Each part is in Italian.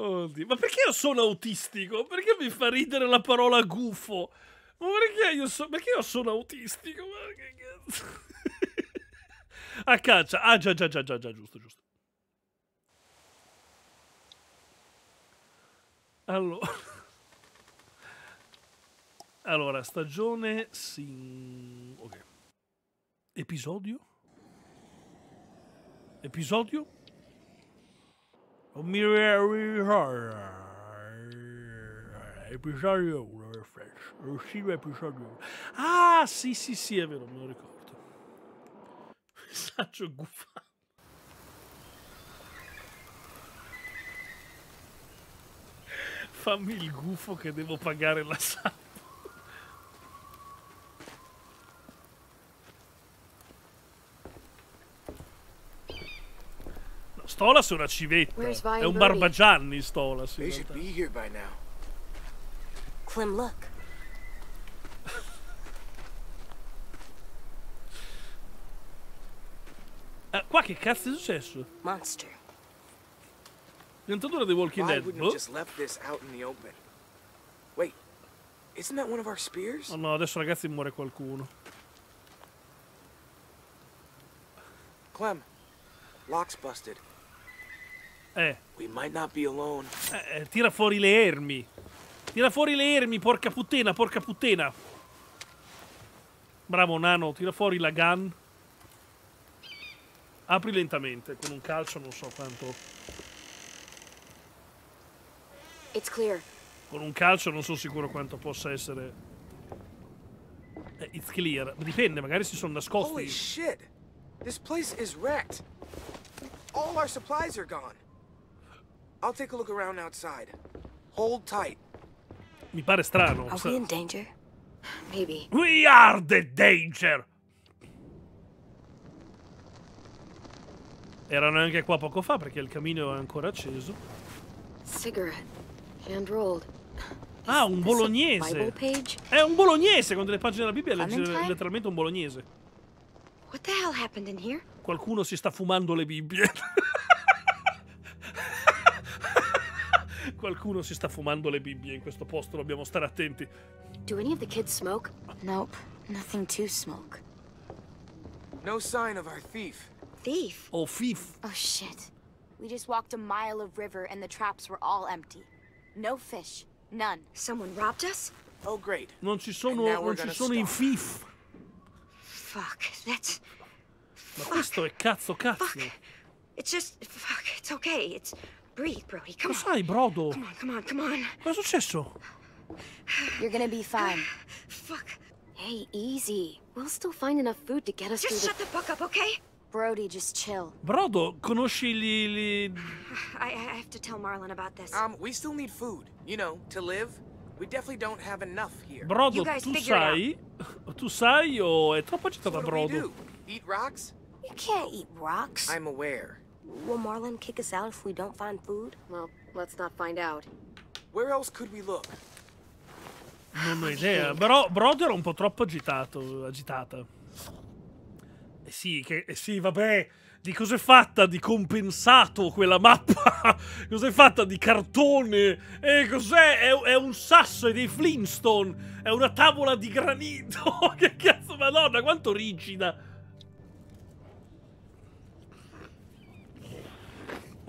Oddio. Ma perché io sono autistico? Perché mi fa ridere la parola gufo? Ma perché io, so... perché io sono autistico? Ma che cazzo? A caccia. Ah, già, già, già, già, già, giusto, giusto. Allora. Allora, stagione... Sì. Ok. Episodio? Episodio? Episodio 1, refresh. Usciva episodio 1. Ah, sì, sì, sì, è vero, me lo ricordo. Messaggio gufato. Fammi il gufo che devo pagare la sala. Stolas è una civetta. È un barbagianni Stolas. They should be here by now. Clem, look. Eh, qua che cazzo è successo? Monster. Piantatura dei Walking Why Dead. wouldn't boh. just left this out in the open? Wait, isn't that one of our spears? Oh no, adesso ragazzi muore qualcuno. Clem, lock's busted. Eh, We might not be alone. eh, eh, tira fuori le ermi. Tira fuori le ermi, porca puttana, porca puttana. Bravo nano, tira fuori la gun. Apri lentamente, con un calcio non so quanto. It's clear. Con un calcio non sono sicuro quanto possa essere. Eh, it's clear. Dipende, magari si sono nascosti. Holy shit! This place is wrecked. All our supplies are gone. I'll take a look around outside. Hold tight. Mi pare strano. Are we in danger? Maybe. We are the danger! Erano anche qua poco fa perché il camino è ancora acceso. Cigarette. Hand rolled. Ah, un Bible bolognese! page? È un bolognese con delle pagine della Bibbia, legge letteralmente un bolognese. What the hell happened in here? Qualcuno si sta fumando le Bibbie. Qualcuno si sta fumando le Bibbie in questo posto, dobbiamo stare attenti. Do any of the kids smoke? Nope, nothing to smoke. No sign of our thief. Thief. Oh, fif. Oh shit. We just walked a mile of river and the traps were all empty. No fish. None. Someone robbed us? Oh, great. Non ci sono, non ci sono i fif. Fuck. That's. Ma questo è cazzo cazzo. Fuck. It's just. Fuck. It's okay. It's. Breathe, Brody. Come Lo on. sai, brodo? Come on, come on, come on. Cosa è successo? You're gonna be fine. Fuck. hey, easy. We'll still find enough food to get us Just through the. shut the fuck up, okay? Brody, just chill. Brodo, conosci gli, gli- I, I have to tell Marlon about this. Um, we still need food. You know, to live. We definitely don't have enough here. Brodo, tu sai? Tu sai o è troppo agitata we Brodo? do? Eat rocks? You can't eat rocks. I'm aware. Will Marlon kick us out if we don't find food? well, let's not find out. Where else could we look? Non ho idea. Però Brodo era un po' troppo agitato, agitata. Eh sì, che, eh sì, vabbè. Di cos'è fatta di compensato quella mappa? cos'è fatta di cartone? E cos'è? È, è un sasso, è dei Flintstone. È una tavola di granito. che cazzo, madonna, quanto rigida.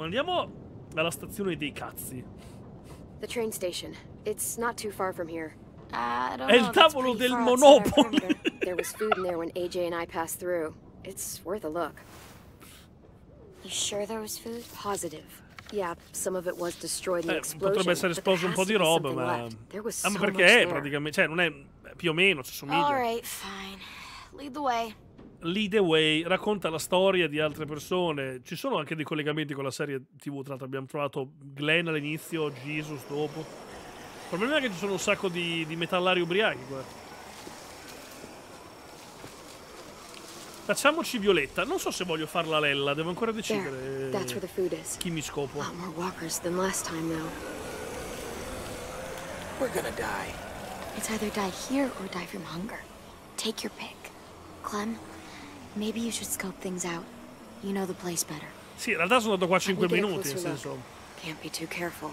Ma Andiamo alla stazione dei cazzi. The train station. It's not too far from here. I don't È know. il tavolo del Monopoli. There was food in there when AJ and I passed through. It's worth a look. You sure there was food? Positive. Yeah, some of it was destroyed in the Eh, explosion. potrebbe essere esploso un po' di be roba, ma... left. There was Ah, ma perché è there. praticamente... Cioè, non è... Più o meno, ci somiglia. All right, fine. Lead the way. Lead the Way racconta la storia di altre persone. Ci sono anche dei collegamenti con la serie TV. Tra l'altro, abbiamo trovato Glenn all'inizio, Jesus dopo. Il problema è che ci sono un sacco di, di metallari ubriachi qua. Facciamoci Violetta. Non so se voglio farla Lella, devo ancora decidere That's where the food is. chi mi scopo. Though. We're gonna die. It's either die here or die from hunger. Take your pick. Clem, maybe you should scope things out. You know the place better. Sì, in realtà sono andato qua 5 get minuti, nel senso... Can't be too careful.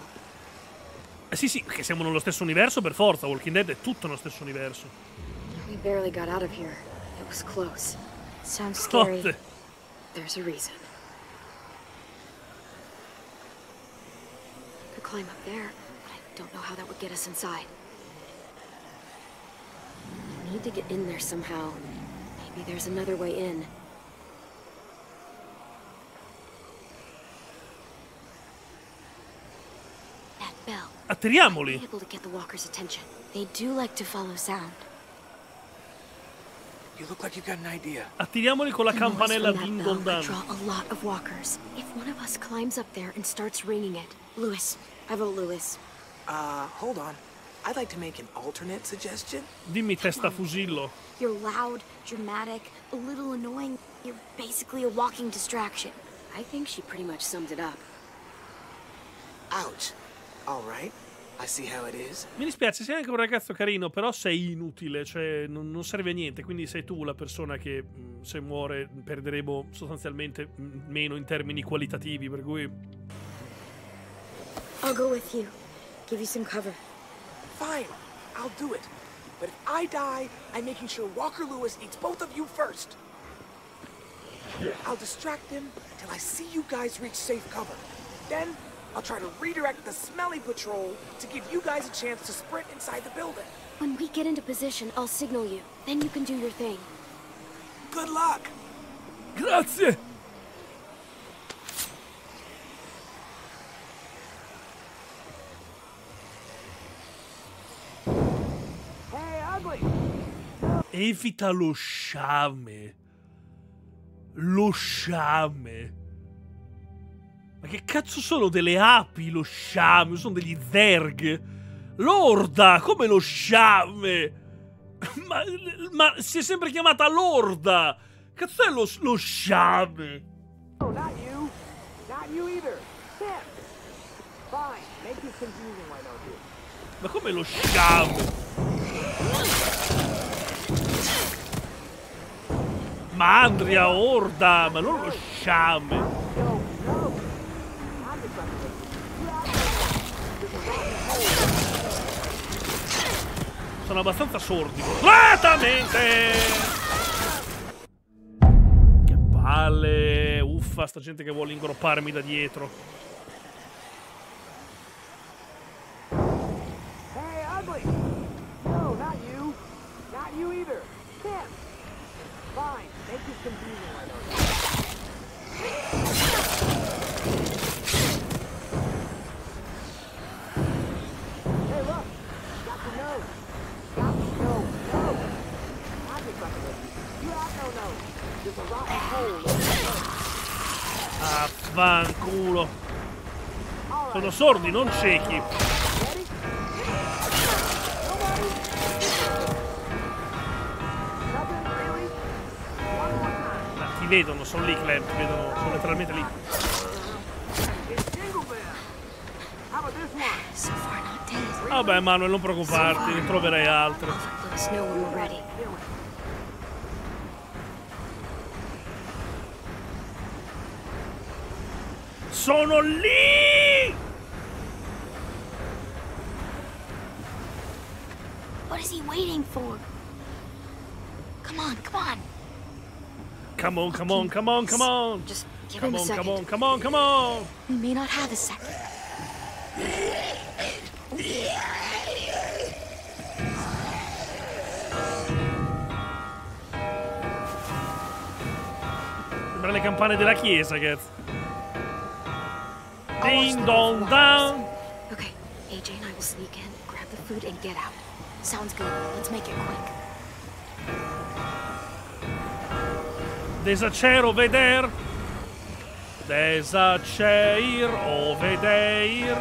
Eh sì, sì, che siamo nello stesso universo per forza. Walking Dead è tutto nello stesso universo. We barely got out of here. It was close. Sounds scary. Notte. There's a reason. Could climb up there, but I don't know how that would get us inside. We need to get in there somehow. Maybe there's another way in. That bell. Be Atteriamoli. able to get the walkers' attention. They do like to follow sound. You look like you've got an idea. Attiriamoli con la The noise campanella from ding that dong bell draw a lot of walkers. If one of us climbs up there and starts ringing it, Lewis, I vote Lewis. Uh, hold on. I'd like to make an alternate suggestion. Dimmi testa fusillo. You're loud, dramatic, a little annoying. You're basically a walking distraction. I think she pretty much summed it up. Ouch. All right. I see how it is. Mi dispiace, sei anche un ragazzo carino, però sei inutile, cioè non, non serve a niente, quindi sei tu la persona che mh, se muore perderemo sostanzialmente mh, meno in termini qualitativi, per cui... I'll go with you. Give you some cover. Fine. I'll do it. But if I die, I'm making sure Walker Lewis eats both of you first. I'll distract him till I see you guys reach safe cover. Then, I'll try to redirect the smelly patrol to give you guys a chance to sprint inside the building. When we get into position, I'll signal you. Then you can do your thing. Good luck! Grazie! Evita lo sciame. Lo sciame. Ma che cazzo sono delle api lo sciame? Sono degli zerg. Lorda, come lo sciame? Ma, ma si è sempre chiamata Lorda. Cazzo è lo, lo sciame? No, not you. Not you either. Sam! Fine. Make this confusing, why don't you? Ma come lo sciame? Ma Andria Orda, ma non lo sciame. Sono abbastanza sordi. Fortunatamente! Che palle! Uffa, sta gente che vuole ingropparmi da dietro. Hey, ugly! No, not you. Not you either. Sam! Fine. Make this confusing, why don't you? Hey, look! Got the nose! Got the nose! No! I'm the sucker. You have no nose. There's a rotten hole in your nose. Affanculo. All Sono right. Sordi, non ciechi. Ma ti vedono, sono lì, Clem, ti vedono, sono letteralmente lì. Vabbè, Manuel, non preoccuparti, ne troverai altre. Sono lì! Waiting for? Come on, come on. Come on, come on, come on, come on. Just give Come him a on, second. come on, come on, come on. We may not have a second. Sembra le campane della chiesa. Almost Ding dong down. Okay, AJ and I will sneak in, grab the food, and get out. Sounds good. Let's make it quick. Desacer o veder. Desacer o veder.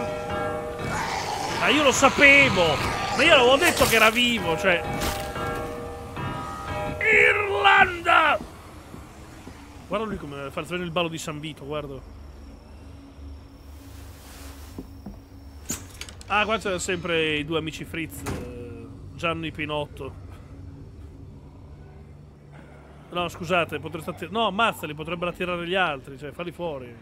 Ma io lo sapevo! Ma io avevo detto che era vivo, cioè. Irlanda! Guarda lui come fa il ballo di San Vito, guarda. Ah, qua c'erano sempre i due amici Fritz, Gianni Pinotto. No, scusate, potreste attirare... No, ammazzali, potrebbero attirare gli altri, cioè, falli fuori.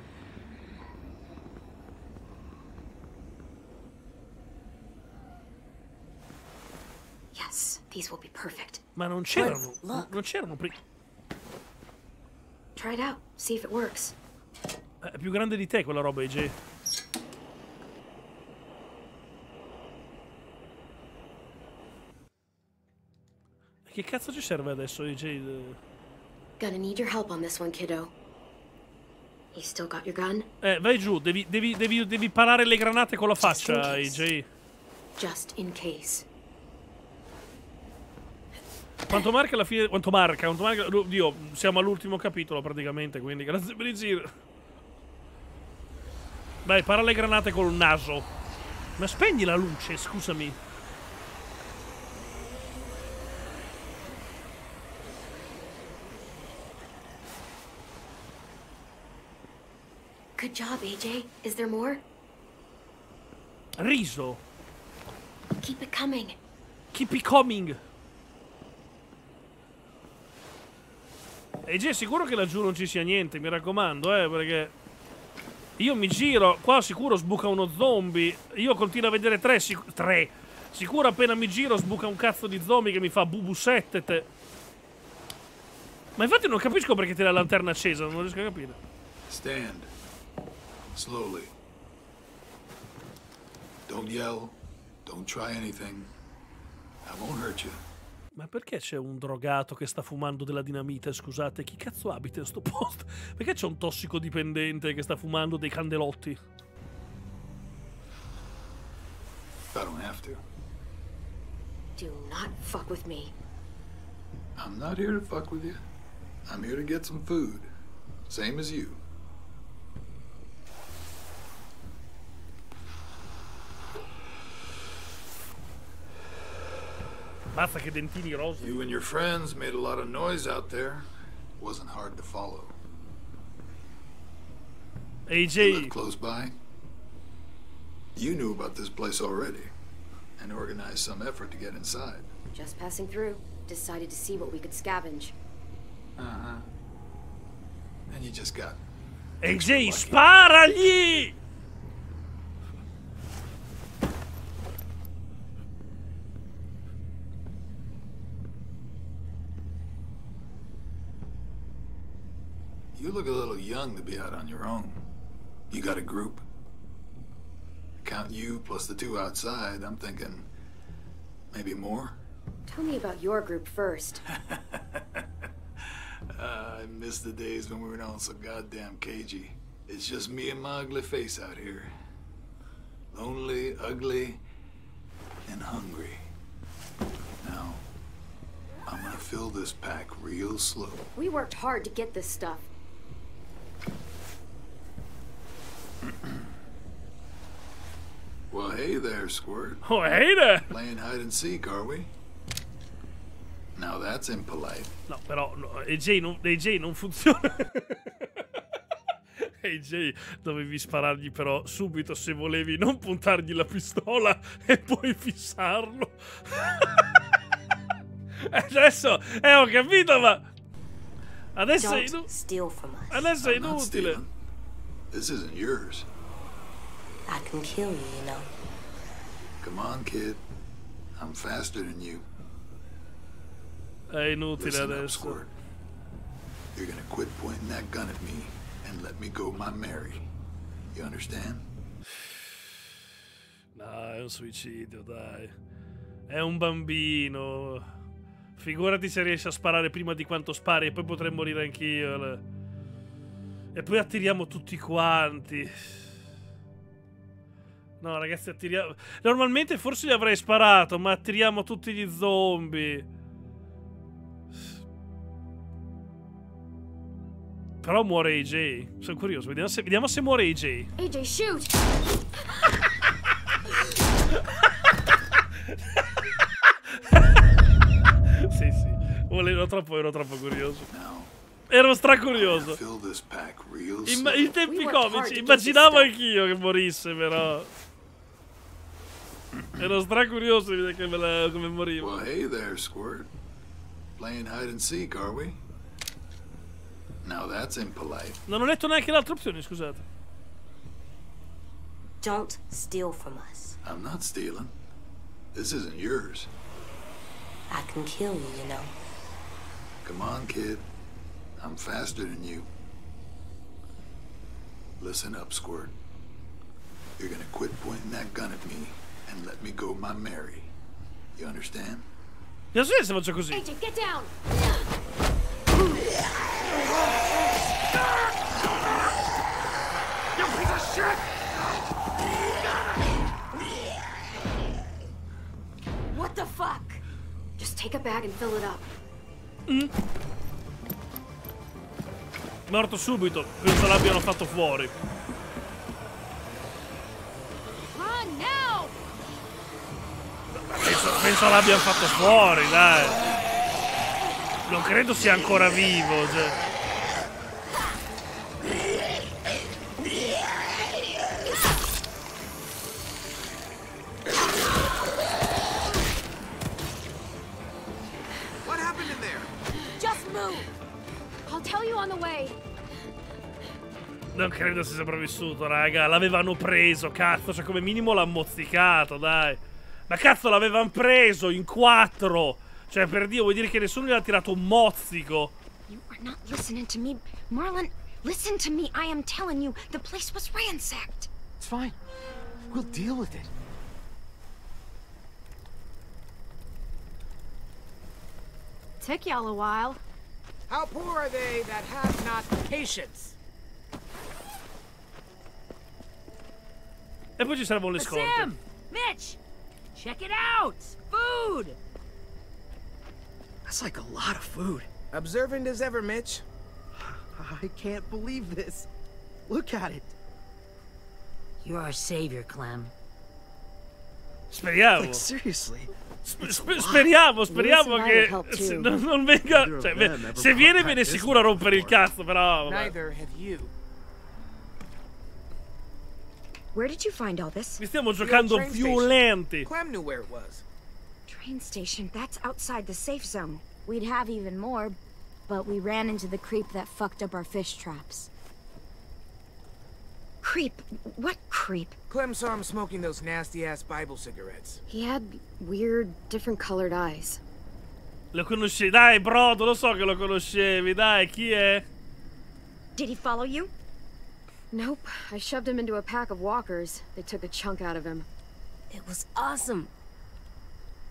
Yes, these will be. Ma non c'erano... Non c'erano prima... Try it out, see if it works. Eh, è più grande di te quella roba, IG. Che cazzo ci serve adesso, AJ? Gonna need your help on this one, kiddo. You still got your gun? Eh, vai giù, devi, devi, devi, devi parare le granate con la faccia, AJ. Just in case. Quanto marca alla fine. Quanto marca? Quanto marca. Dio, siamo all'ultimo capitolo praticamente, quindi grazie per il giro. Dai, para le granate col naso. Ma spegni la luce, scusami. Good job, AJ. Is there more? Riso. Keep it coming. Keep it coming. E già sicuro che laggiù non ci sia niente, mi raccomando, eh, perché... Io mi giro, qua sicuro sbuca uno zombie. Io continuo a vedere tre, sic- tre. Sicuro appena mi giro sbuca un cazzo di zombie che mi fa bubu sette. te. Ma infatti non capisco perché tiene la lanterna accesa, non riesco a capire. Stand. Slowly. Don't yell. Don't try anything. I won't hurt you. Ma perché c'è un drogato che sta fumando della dinamite? Scusate, chi cazzo abita in sto posto? Perché c'è un tossicodipendente che sta fumando dei candelotti? I don't have to. Do not fuck with me. I'm not here to fuck with you. I'm here to get some food. Same as you. Mazza che dentini rosi. You and your friends made a lot of noise out there. It Wasn't hard to follow. You live AJ, close by. You knew about this place already and organized some effort to get inside. Just passing through. Decided to see what we could scavenge. Uh-huh. And you just got AJ, sparagli! Look a little young to be out on your own. You got a group? Count you plus the two outside, I'm thinking maybe more. Tell me about your group first. Uh, I miss the days when we were all so goddamn cagey. It's just me and my ugly face out here. Lonely, ugly, and hungry. Now, I'm gonna fill this pack real slow. We worked hard to get this stuff. Well, hey there, Squirt. Oh, ehi there! Playing hide and seek, are we? Now that's impolite. No, però no, AJ, non, AJ non funziona. AJ, dovevi sparargli però subito se volevi non puntargli la pistola e poi fissarlo. Adesso, eh, ho capito, ma... Adesso è, Don't inu- steal from us. adesso è inutile. This isn't yours. I can kill you, you know. Come on, kid. I'm faster than you. È inutile Listen up, adesso. Squirt. You're gonna quit pointing that gun at me and let me go my Mary. You understand? No, è un suicidio, dai. È un bambino. Figurati se riesci a sparare prima di quanto spari e poi potrei morire anch'io. E poi attiriamo tutti quanti. No, ragazzi, attiriamo... Normalmente forse gli avrei sparato, ma attiriamo tutti gli zombie. Però muore AJ. Sono curioso, vediamo se, vediamo se muore AJ. AJ, shoot! Sì, sì. Volevo troppo, ero troppo curioso. Now, Ero stracurioso. Imma- in tempi comici, immaginavo anch'io che morisse, però. Ero stracurioso di vedere che me la- come moriva. Well, hey there, Squirt. Playing hide and seek, are we? Now that's impolite. Non ho letto neanche l'altra opzione, scusate. Don't steal from us. I'm not stealing. This isn't yours. I can kill you, you know. Come on, kid. I'm faster than you. Listen up, Squirt. You're gonna quit pointing that gun at me and let me go my Mary. You understand? Mi piace se faccio così. AJ, get down! What the fuck? Just take a bag and fill it up. Morto subito. Penso l'abbiano fatto fuori. Penso, penso l'abbiano fatto fuori, dai. Non credo sia ancora vivo. Cioè. Non credo sia sopravvissuto, raga. L'avevano preso, cazzo. Cioè, come minimo l'ha mozzicato, dai. Ma cazzo, l'avevano preso in quattro. Cioè, per Dio, vuoi dire che nessuno gli ha tirato un mozzico? You are not listening to me. Marlon, listen to me. I am telling you, the place was ransacked. It's fine. We'll deal with it. Took y'all a while. How poor are they that have not patience? E poi ci sarebbero le scorte. Sam! Mitch! Check it out! Food! That's like a lot of food. Observant as ever, Mitch. I can't believe this. Look at it. You're our savior, Clem. Speriamo. Like, seriously. Sp- sp- speriamo, speriamo che non, non venga. Cioè, se viene, viene sicuro a rompere il cazzo, però. Where did you find all this? Mi stiamo giocando violenti. Clem knew where it was. Train station. That's outside the safe zone. We'd have even more, but we ran into the creep that fucked up our fish traps. Creep. What creep? Clem saw him smoking those nasty-ass Bible cigarettes. He had weird, different colored eyes. Lo conoscevi? Dai, Brodo, lo so che lo conoscevi. Dai, chi è? Did he follow you? Nope. I shoved him into a pack of walkers. They took a chunk out of him. It was awesome.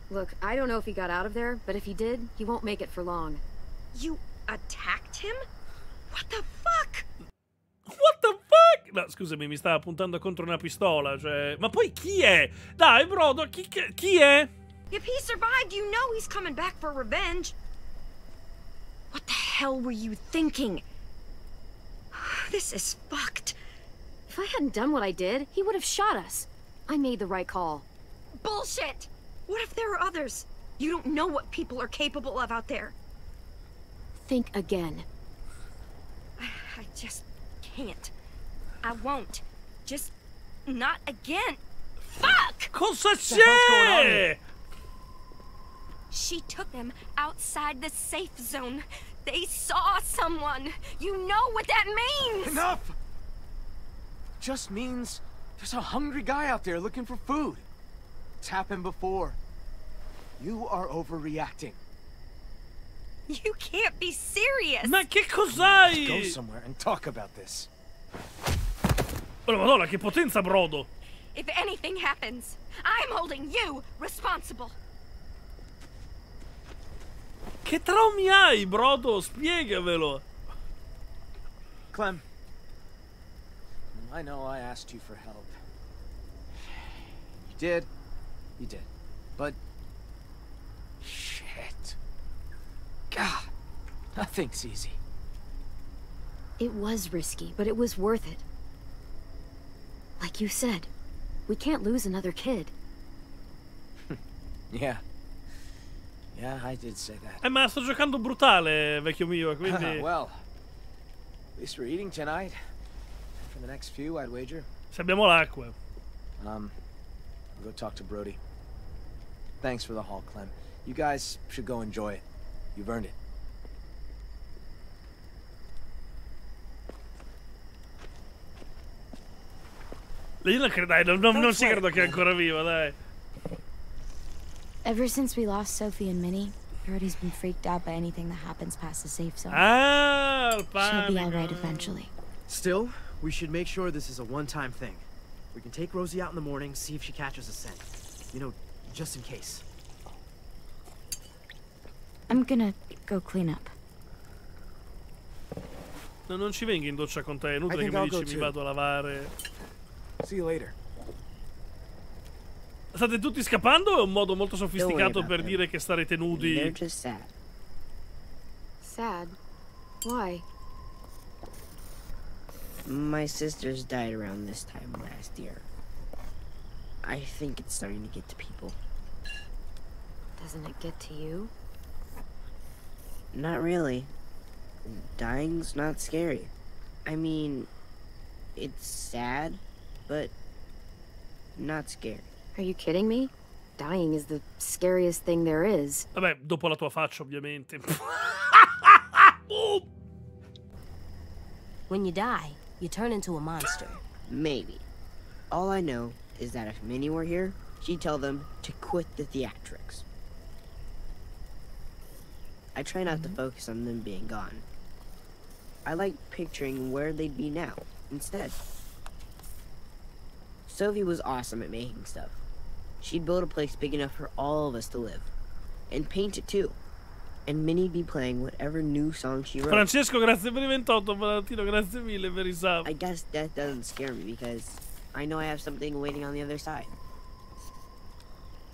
Look, I don't know if he got out of there, but if he did, he won't make it for long. You attacked him? What the fuck? What the fuck? No, scusami, mi stava puntando contro una pistola, cioè... Ma poi chi è? Dai, Brodo, chi, chi è? If he survived, you know he's coming back for revenge. What the hell were you thinking? This is fucked. If I hadn't done what I did, he would have shot us. I made the right call. Bullshit! What if there are others? You don't know what people are capable of out there. Think again. I just can't. I won't. Just not again. Fuck! Cosa going on c'è? She took them outside the safe zone. They saw someone. You know what that means. Enough! Just means there's a hungry guy out there looking for food. It's happened before. You are overreacting. You can't be serious. Ma che Go somewhere and talk about this. Oh, madonna, che potenza, Brodo. If anything happens, I'm holding you responsible. Che traumi hai, Brodo? Spiegamelo. Clem, I know I asked you for help. You did. You did. But... Shit. God. Nothing's easy. It was risky, but it was worth it. Like you said, we can't lose another kid. Yeah. Yeah, I did say that. Eh, ma sto giocando brutale, vecchio mio, quindi... well, at least we're eating tonight. For the next few, I'd wager. Se abbiamo l'acqua. Um, I'll go talk to Brody. Thanks for the haul, Clem. You guys should go enjoy it. You've earned it. Io non credo, dai, non, non, non ci credo che è ancora vivo, dai. Ever since we lost Sophie and Minnie, Birdie's been freaked out by anything that happens past the safe zone. Ah, She'll be alright eventually. Still, we should make sure this is a one-time thing. We can take Rosie out in the morning, see if she catches a scent. You know, just in case. I'm gonna go clean up. No, non ci venga in doccia con te, è inutile I che mi I'll dici mi vado a lavare. See you later. State tutti scappando? È un modo molto sofisticato per them. dire che starete nudi. They're just sad. Sad. Why? My sisters died around this time last year. I think it's starting to get to people. Doesn't it get to you? Not really. Dying's not scary. I mean, it's sad, but not scary. Are you kidding me? Dying is the scariest thing there is. Vabbè, dopo la tua faccia, ovviamente. When you die, you turn into a monster. Maybe. All I know is that if Minnie were here, she'd tell them to quit the theatrics. I try not to mm-hmm. focus on them being gone. I like picturing where they'd be now, instead. Sophie was awesome at making stuff. She'd build a place big enough for all of us to live. And paint it too. And Minnie'd be playing whatever new song she wrote. Francesco, grazie per i 28, Valentino, grazie mille per i sub. I guess death doesn't scare me because I know I have something waiting on the other side.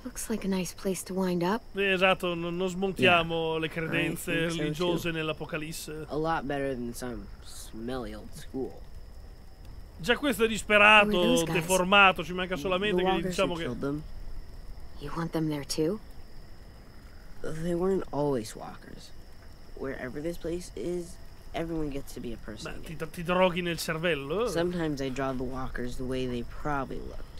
Looks like a nice place to wind up. Eh, esatto, non, non smontiamo le credenze so, religiose too. nell'Apocalisse. A lot better than some smelly old school. Già questo è disperato, deformato, ci manca The solamente che gli walkers diciamo che... them, You want them there too? they weren't always walkers. Wherever this place is, everyone gets to be a person. Ma ti, ti droghi nel cervello? Sometimes I draw the walkers the way they probably looked.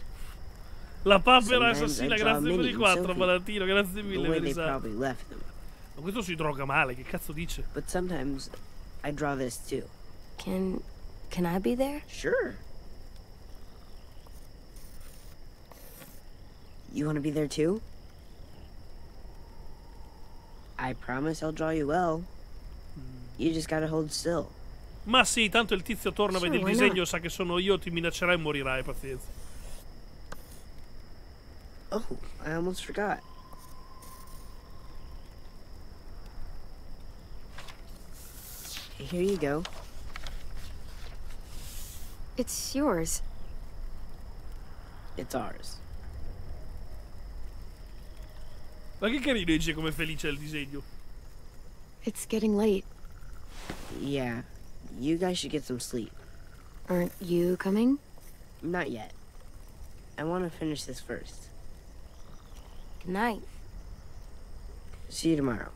La papera assassina, grazie per i and 4, Sophie Valentino, grazie mille per i them. Ma questo si droga male, che cazzo dice? But sometimes I draw this too. Can can I be there? Sure. You want to be there too? I promise I'll draw you well. You just gotta hold still. Ma sì, tanto il tizio torna, Sure, vede il disegno, not? sa che sono io, ti minaccerai e morirai, pazienza. Oh, I almost forgot. Here you go. It's yours. It's ours. Ma che carino dice come felice è il disegno. It's getting late. Yeah, you guys should get some sleep. Aren't you coming? Not yet. I want to finish this first. Good night. See you tomorrow.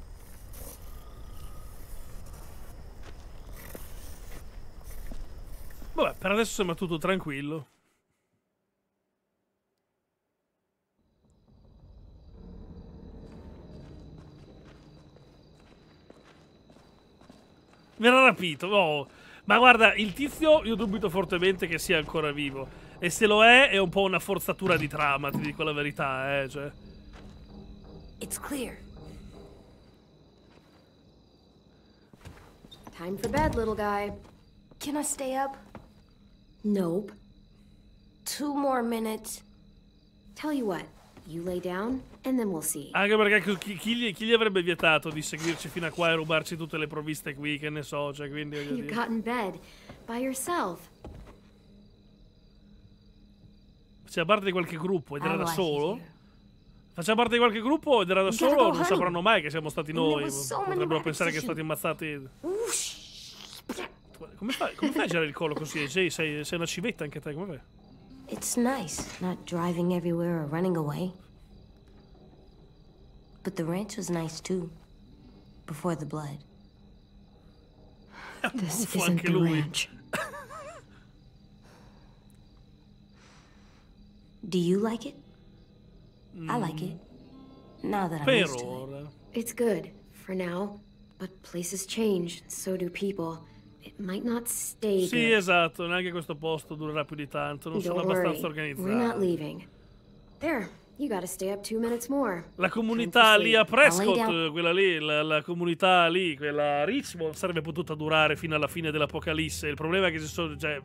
Vabbè, per adesso sembra tutto tranquillo. Verrà rapito. oh. Ma guarda, il tizio io dubito fortemente che sia ancora vivo. E se lo è, è un po' una forzatura di trama, ti dico la verità, eh. Cioè. It's clear. Time for bed, little guy. Can I stay up? Nope. Two more minutes. Tell you what, you lay down, and then we'll see. Anche perché chi, chi gli, chi gli avrebbe vietato di seguirci fino a qua e rubarci tutte le provviste qui, che ne so, cioè, quindi You dire. got in bed by yourself. Faceva parte di qualche gruppo ed era I da solo? Faceva parte di qualche gruppo ed era da solo? Non sapranno mai che siamo stati noi. Potrebbero pensare che to stati ammazzati. Come fai, come fai a girare il collo così? Sei, sei, sei una civetta anche te, come fai? It's nice not driving everywhere or running away. But the ranch was nice too. Before the blood. This isn't the ranch. Do you like it? I like it. Now that I'm Per used to it. ora. It's good, for now. But places change, so do people. It might not stay Sì, good. esatto, neanche questo posto durerà più di tanto, non sono Don't worry, abbastanza we're not organizzato. leaving. There, You gotta stay up two minutes more. La comunità lì a Prescott, quella lì, la, la comunità lì, quella a Richmond, sarebbe potuta durare fino alla fine dell'Apocalisse. Il problema è che ci sono, cioè,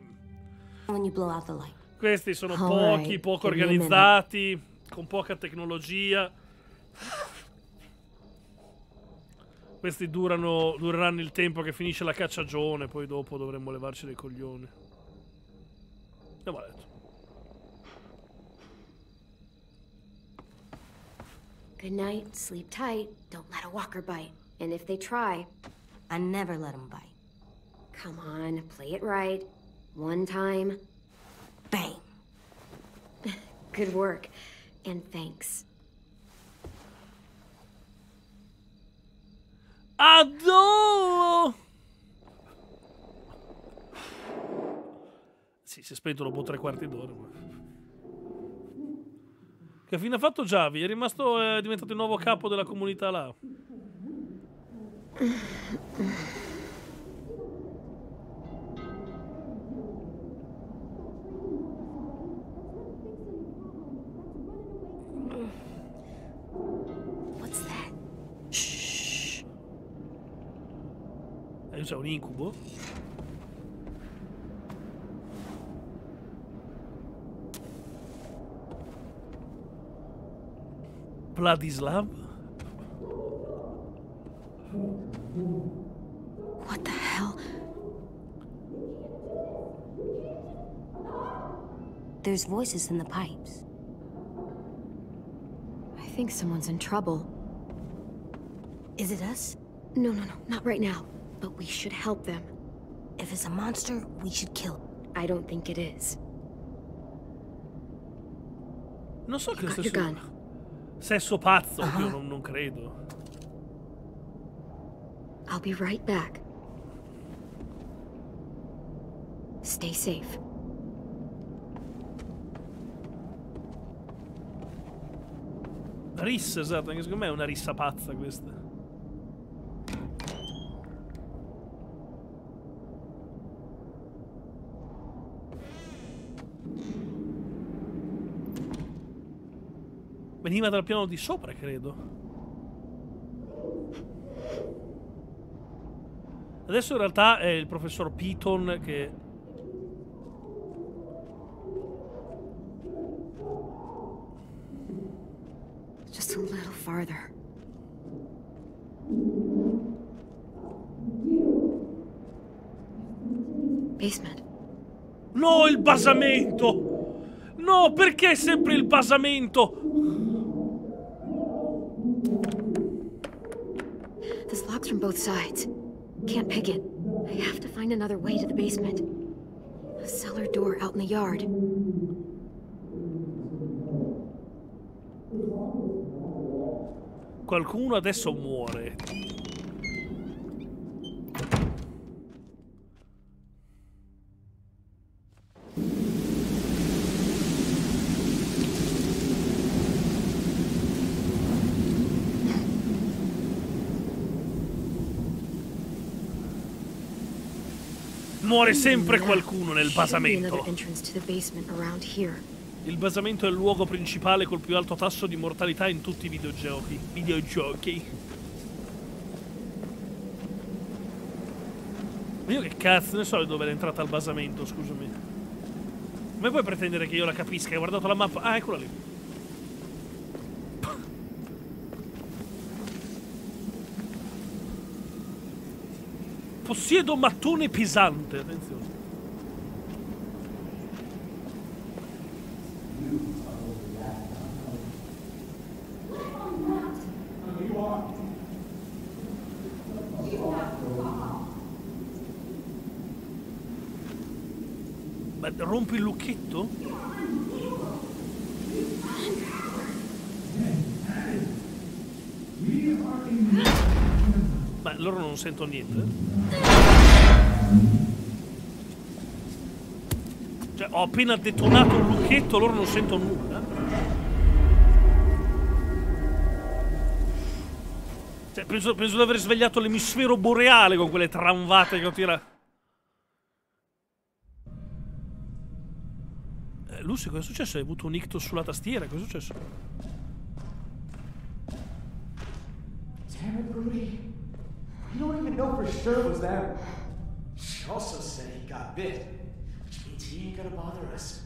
When you blow out the light. questi sono All pochi, right, poco organizzati, con poca tecnologia. Questi durano, dureranno il tempo che finisce la cacciagione, poi dopo dovremmo levarci dei coglioni. Andiamo a letto. Good night, sleep tight, don't let a walker bite. And if they try, I never let him bite. come on, play it right. One time. Bang. Good work. And thanks. Adoro! Sì, si è spento dopo tre quarti d'ora. Che fine ha fatto Javi? È rimasto, è diventato il nuovo capo della comunità là. C'è un incubo? Vladislav? What the hell? There's voices in the pipes. I think someone's in trouble. Is it us? No, no, no, not right now. But we should help them. If it's a monster, we should kill it. I don't think it is. Non so che gun. Sesso pazzo, io non, non credo. I'll be right back. Stay safe. Rissa, esatto, anche secondo me è una rissa pazza questa. Veniva dal piano di sopra, credo. Adesso in realtà è il professor Piton che... Just a little farther. Basement. No, il basamento! No, perché sempre il basamento? From both sides. Can't pick it. I have to find another way to the basement. A cellar door out in the yard. Qualcuno adesso muore. Muore sempre qualcuno nel basamento. Il basamento è il luogo principale col più alto tasso di mortalità in tutti i videogiochi. Videogiochi. Ma io che cazzo ne so dove è entrata al basamento, scusami. Come puoi pretendere che io la capisca? Hai guardato la mappa? Ah, eccola lì. Possiedo mattone pesante, attenzione. Ma rompi il lucchetto? Loro non sentono niente? Cioè, ho appena detonato un lucchetto, loro non sentono nulla? Cioè, penso, penso di aver svegliato l'emisfero boreale con quelle tramvate che ho tirato. Lucy, cosa è successo? Hai avuto un ictus sulla tastiera? Cosa è successo? Sure it was them. She also said he got bit, which means he ain't gonna bother us.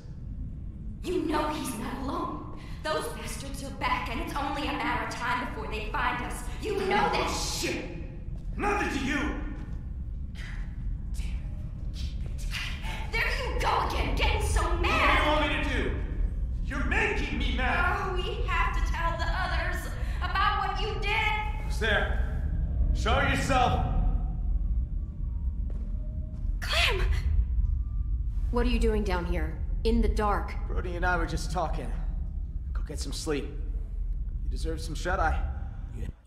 You know he's not alone. Those bastards are back, and it's only a matter of time before they find us. You know that shit. Nothing to you! Doing down here? In the dark? Brody and I were just talking. Go get some sleep. You deserve some shut-eye.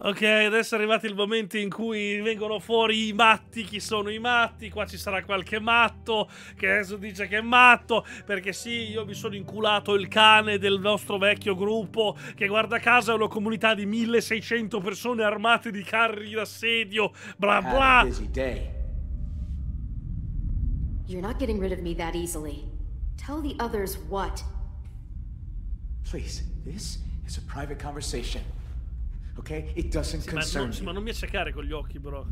Ok, adesso è arrivato il momento in cui vengono fuori i matti. Chi sono i matti? Qua ci sarà qualche matto che adesso dice che è matto. Perché sì, io mi sono inculato il cane del nostro vecchio gruppo. Che guarda caso è una comunità di 1600 persone armate di carri d'assedio. Bla bla. Busy day. You're not getting rid of me that easily. Tell the others what? Please, this is a private conversation. Okay? It doesn't Sì, ma, concern non, sì, ma non mi accecare con gli occhi, bro.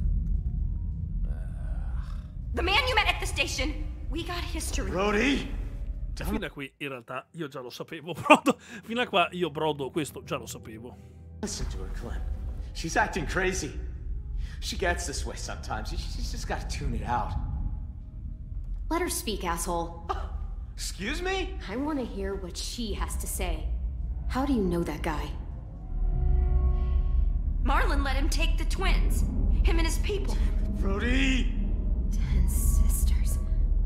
The man you met at the station. We got history. Brody! Fino a qui, in realtà, io già lo sapevo, Brodo. Fino a qua, io, Brodo, questo già lo sapevo. Listen to her, Clem. She's acting crazy. She gets this way sometimes. She- She's just gotta tune it out. Let her speak, asshole. Excuse me? I want to hear what she has to say. How do you know that guy? Marlin let him take the twins. Him and his people. Brody! Ten sisters.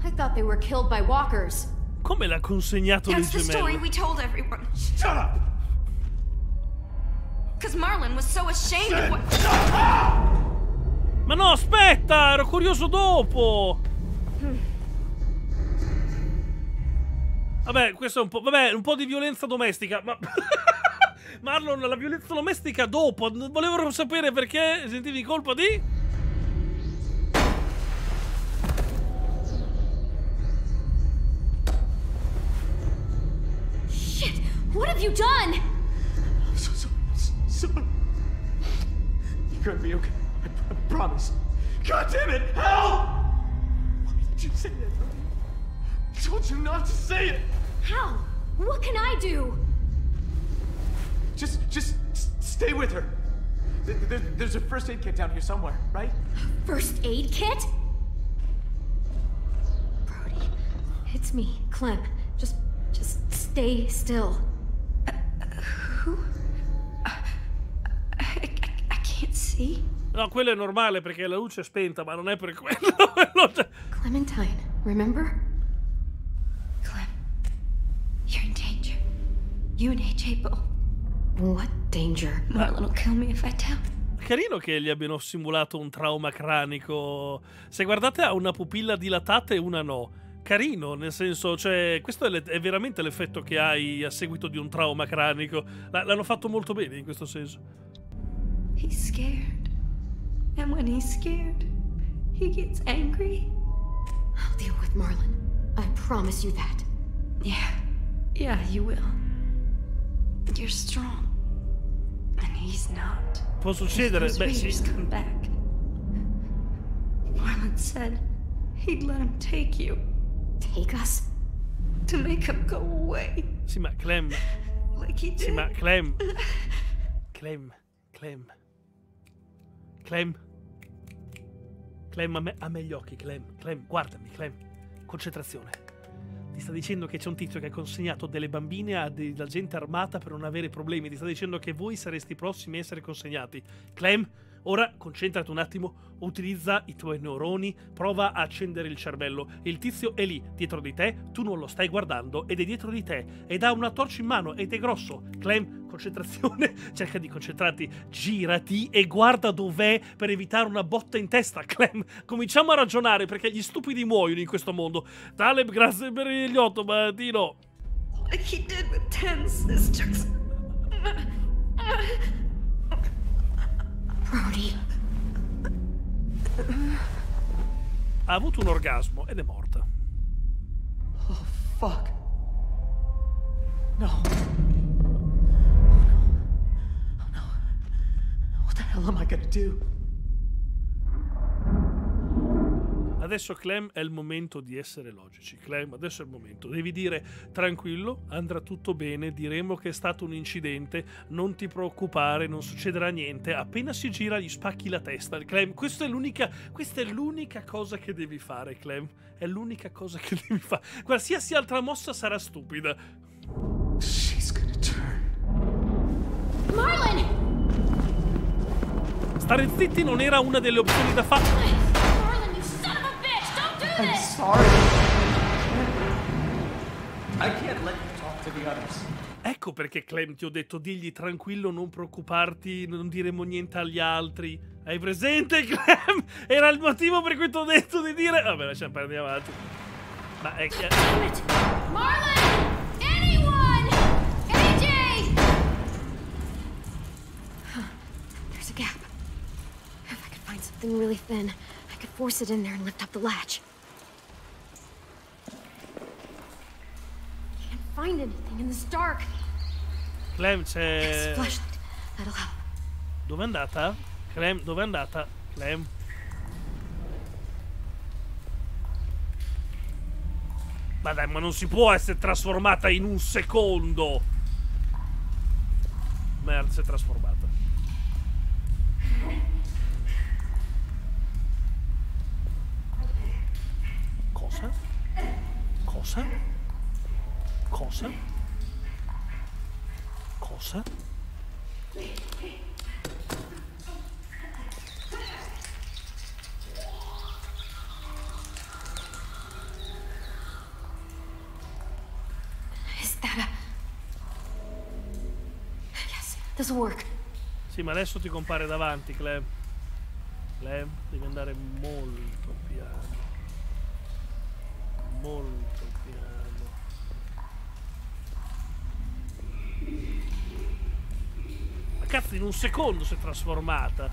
I thought they were killed by walkers. Come l'ha consegnato le That's the story we told everyone. Shut up! Because Marlin was so ashamed of what. Ma no, aspetta, ero curioso dopo. Vabbè, questo è un po'. Vabbè, un po' di violenza domestica, ma. Marlon, la violenza domestica dopo. Volevo sapere perché sentivi colpa di. Shit! What have you done? I'm so so sorry. You're gonna be okay. I, I promise. God damn it! Help! Why did you say that? I told you not to say it! How? What can I do? Just, just stay with her. There- there- there's a first aid kit down here somewhere, right? First aid kit? Brody, it's me, Clem. Just, just stay still. Who? I, I, I can't see. No, quello è normale perché la luce è spenta, ma non è per quello. Quello Clementine, remember? You and AJ both. What danger? Marlon will kill me if I tell. Carino che gli abbiano simulato un trauma cranico. Se guardate ha una pupilla dilatata e una no. Carino, nel senso, cioè, questo è, le- è veramente l'effetto che hai a seguito di un trauma cranico. L- l'hanno fatto molto bene in questo senso. He's scared. And when he's scared, he gets angry. I'll deal with Marlon. I promise you that. Yeah. Yeah, you will. You're strong. And he's not. Può succedere? Beh, sì. come back. Marlon said he'd let him take you. Take us? To make him go away. Sì, ma Clem. Like he did. Sì, ma Clem. Clem. Clem. Clem. Clem, a me, a me gli occhi, Clem. Clem, guardami, Clem. Concentrazione. Ti sta dicendo che c'è un tizio che ha consegnato delle bambine a della gente armata per non avere problemi. Ti sta dicendo che voi sareste i prossimi a essere consegnati. Clem, ora concentrati un attimo, utilizza i tuoi neuroni, prova a accendere il cervello. Il tizio è lì, dietro di te, tu non lo stai guardando ed è dietro di te ed ha una torcia in mano ed è grosso. Clem, concentrazione, cerca di concentrarti, girati e guarda dov'è per evitare una botta in testa. Clem, cominciamo a ragionare perché gli stupidi muoiono in questo mondo. Taleb, grazie per gli otto, ma di no. He did with ten sisters. Brody. Ha avuto un orgasmo ed è morta. Oh, fuck. No. Oh no. What the hell am I gonna do? Adesso Clem è il momento di essere logici. Clem, adesso è il momento. Devi dire tranquillo, andrà tutto bene, diremo che è stato un incidente, non ti preoccupare, non succederà niente. Appena si gira gli spacchi la testa. Clem, questa è l'unica, questa è l'unica cosa che devi fare, Clem. È l'unica cosa che devi fare. Qualsiasi altra mossa sarà stupida. She's gonna turn. Marlon! Stare zitti non era una delle opzioni da fare. I'm sorry. I can't let you talk to the others. Ecco perché Clem ti ho detto digli tranquillo, non preoccuparti, non diremo niente agli altri. Hai presente Clem? Era il motivo per cui ti ho detto di dire... Vabbè, lasciamo andare avanti. Ma è it! Marlon! Anyone! AJ! There's a gap. If I could find something really thin, I could force it in there and lift up the latch. Find anything in this dark. Clem c'è... Dove è andata? Clem, dove è andata? Clem? Ma dai, ma non si può essere trasformata in un secondo! Merda, si è trasformata. Cosa? Cosa? Cosa? Cosa? Sì, ma adesso ti compare davanti, Clem. Clem, devi andare molto piano. Molto piano. Ma cazzo, in un secondo si è trasformata.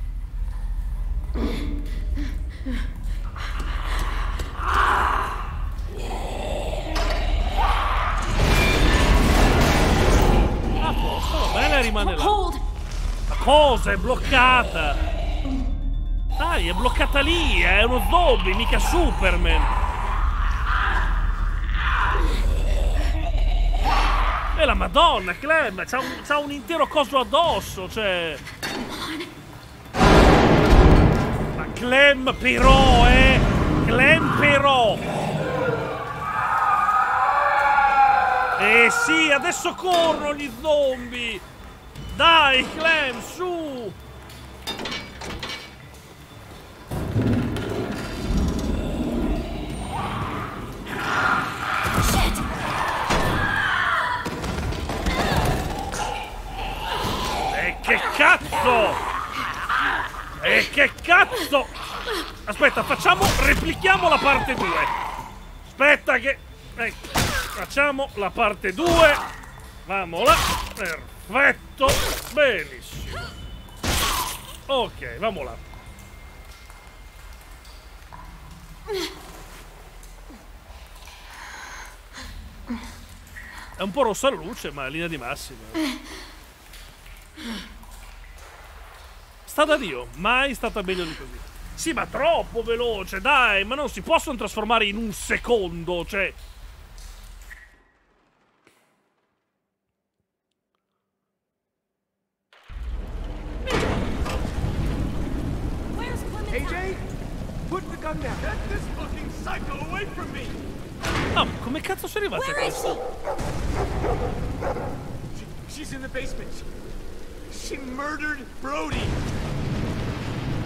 A posto, va bene, rimane là. Ma cosa? È bloccata! Dai, è bloccata lì, è uno zombie, mica Superman! E la madonna, Clem, c'ha un, un intero coso addosso, cioè... Ma Clem però, eh! Clem però! Eh sì, adesso corrono gli zombie! Dai, Clem, su! Aspetta, facciamo, replichiamo la parte 2. Aspetta che... Ecco, facciamo la parte 2. Vamola. Perfetto. Benissimo. Ok, vamola. È un po' rossa la luce, ma è linea di massima. Sta da Dio, mai stata meglio di così. Sì, ma troppo veloce, dai, ma non si possono trasformare in un secondo, cioè... AJ, put the gun down. Get this fucking psycho away from me. Ah, ma come cazzo sei arrivati a Where is questo? she? She's in the basement. She murdered Brody.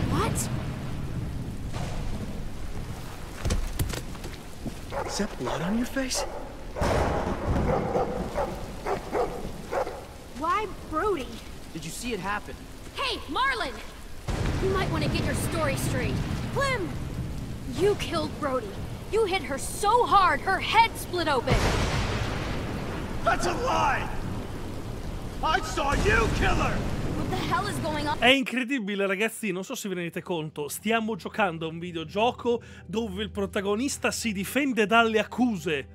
What? Is that blood on your face? Why Brody? Did you see it happen? Hey, Marlin! You might want to get your story straight. Clem! You killed Brody. You hit her so hard, her head split open. That's a lie! I saw you kill her! È incredibile, ragazzi. Non so se vi rendete conto. Stiamo giocando a un videogioco dove il protagonista si difende dalle accuse.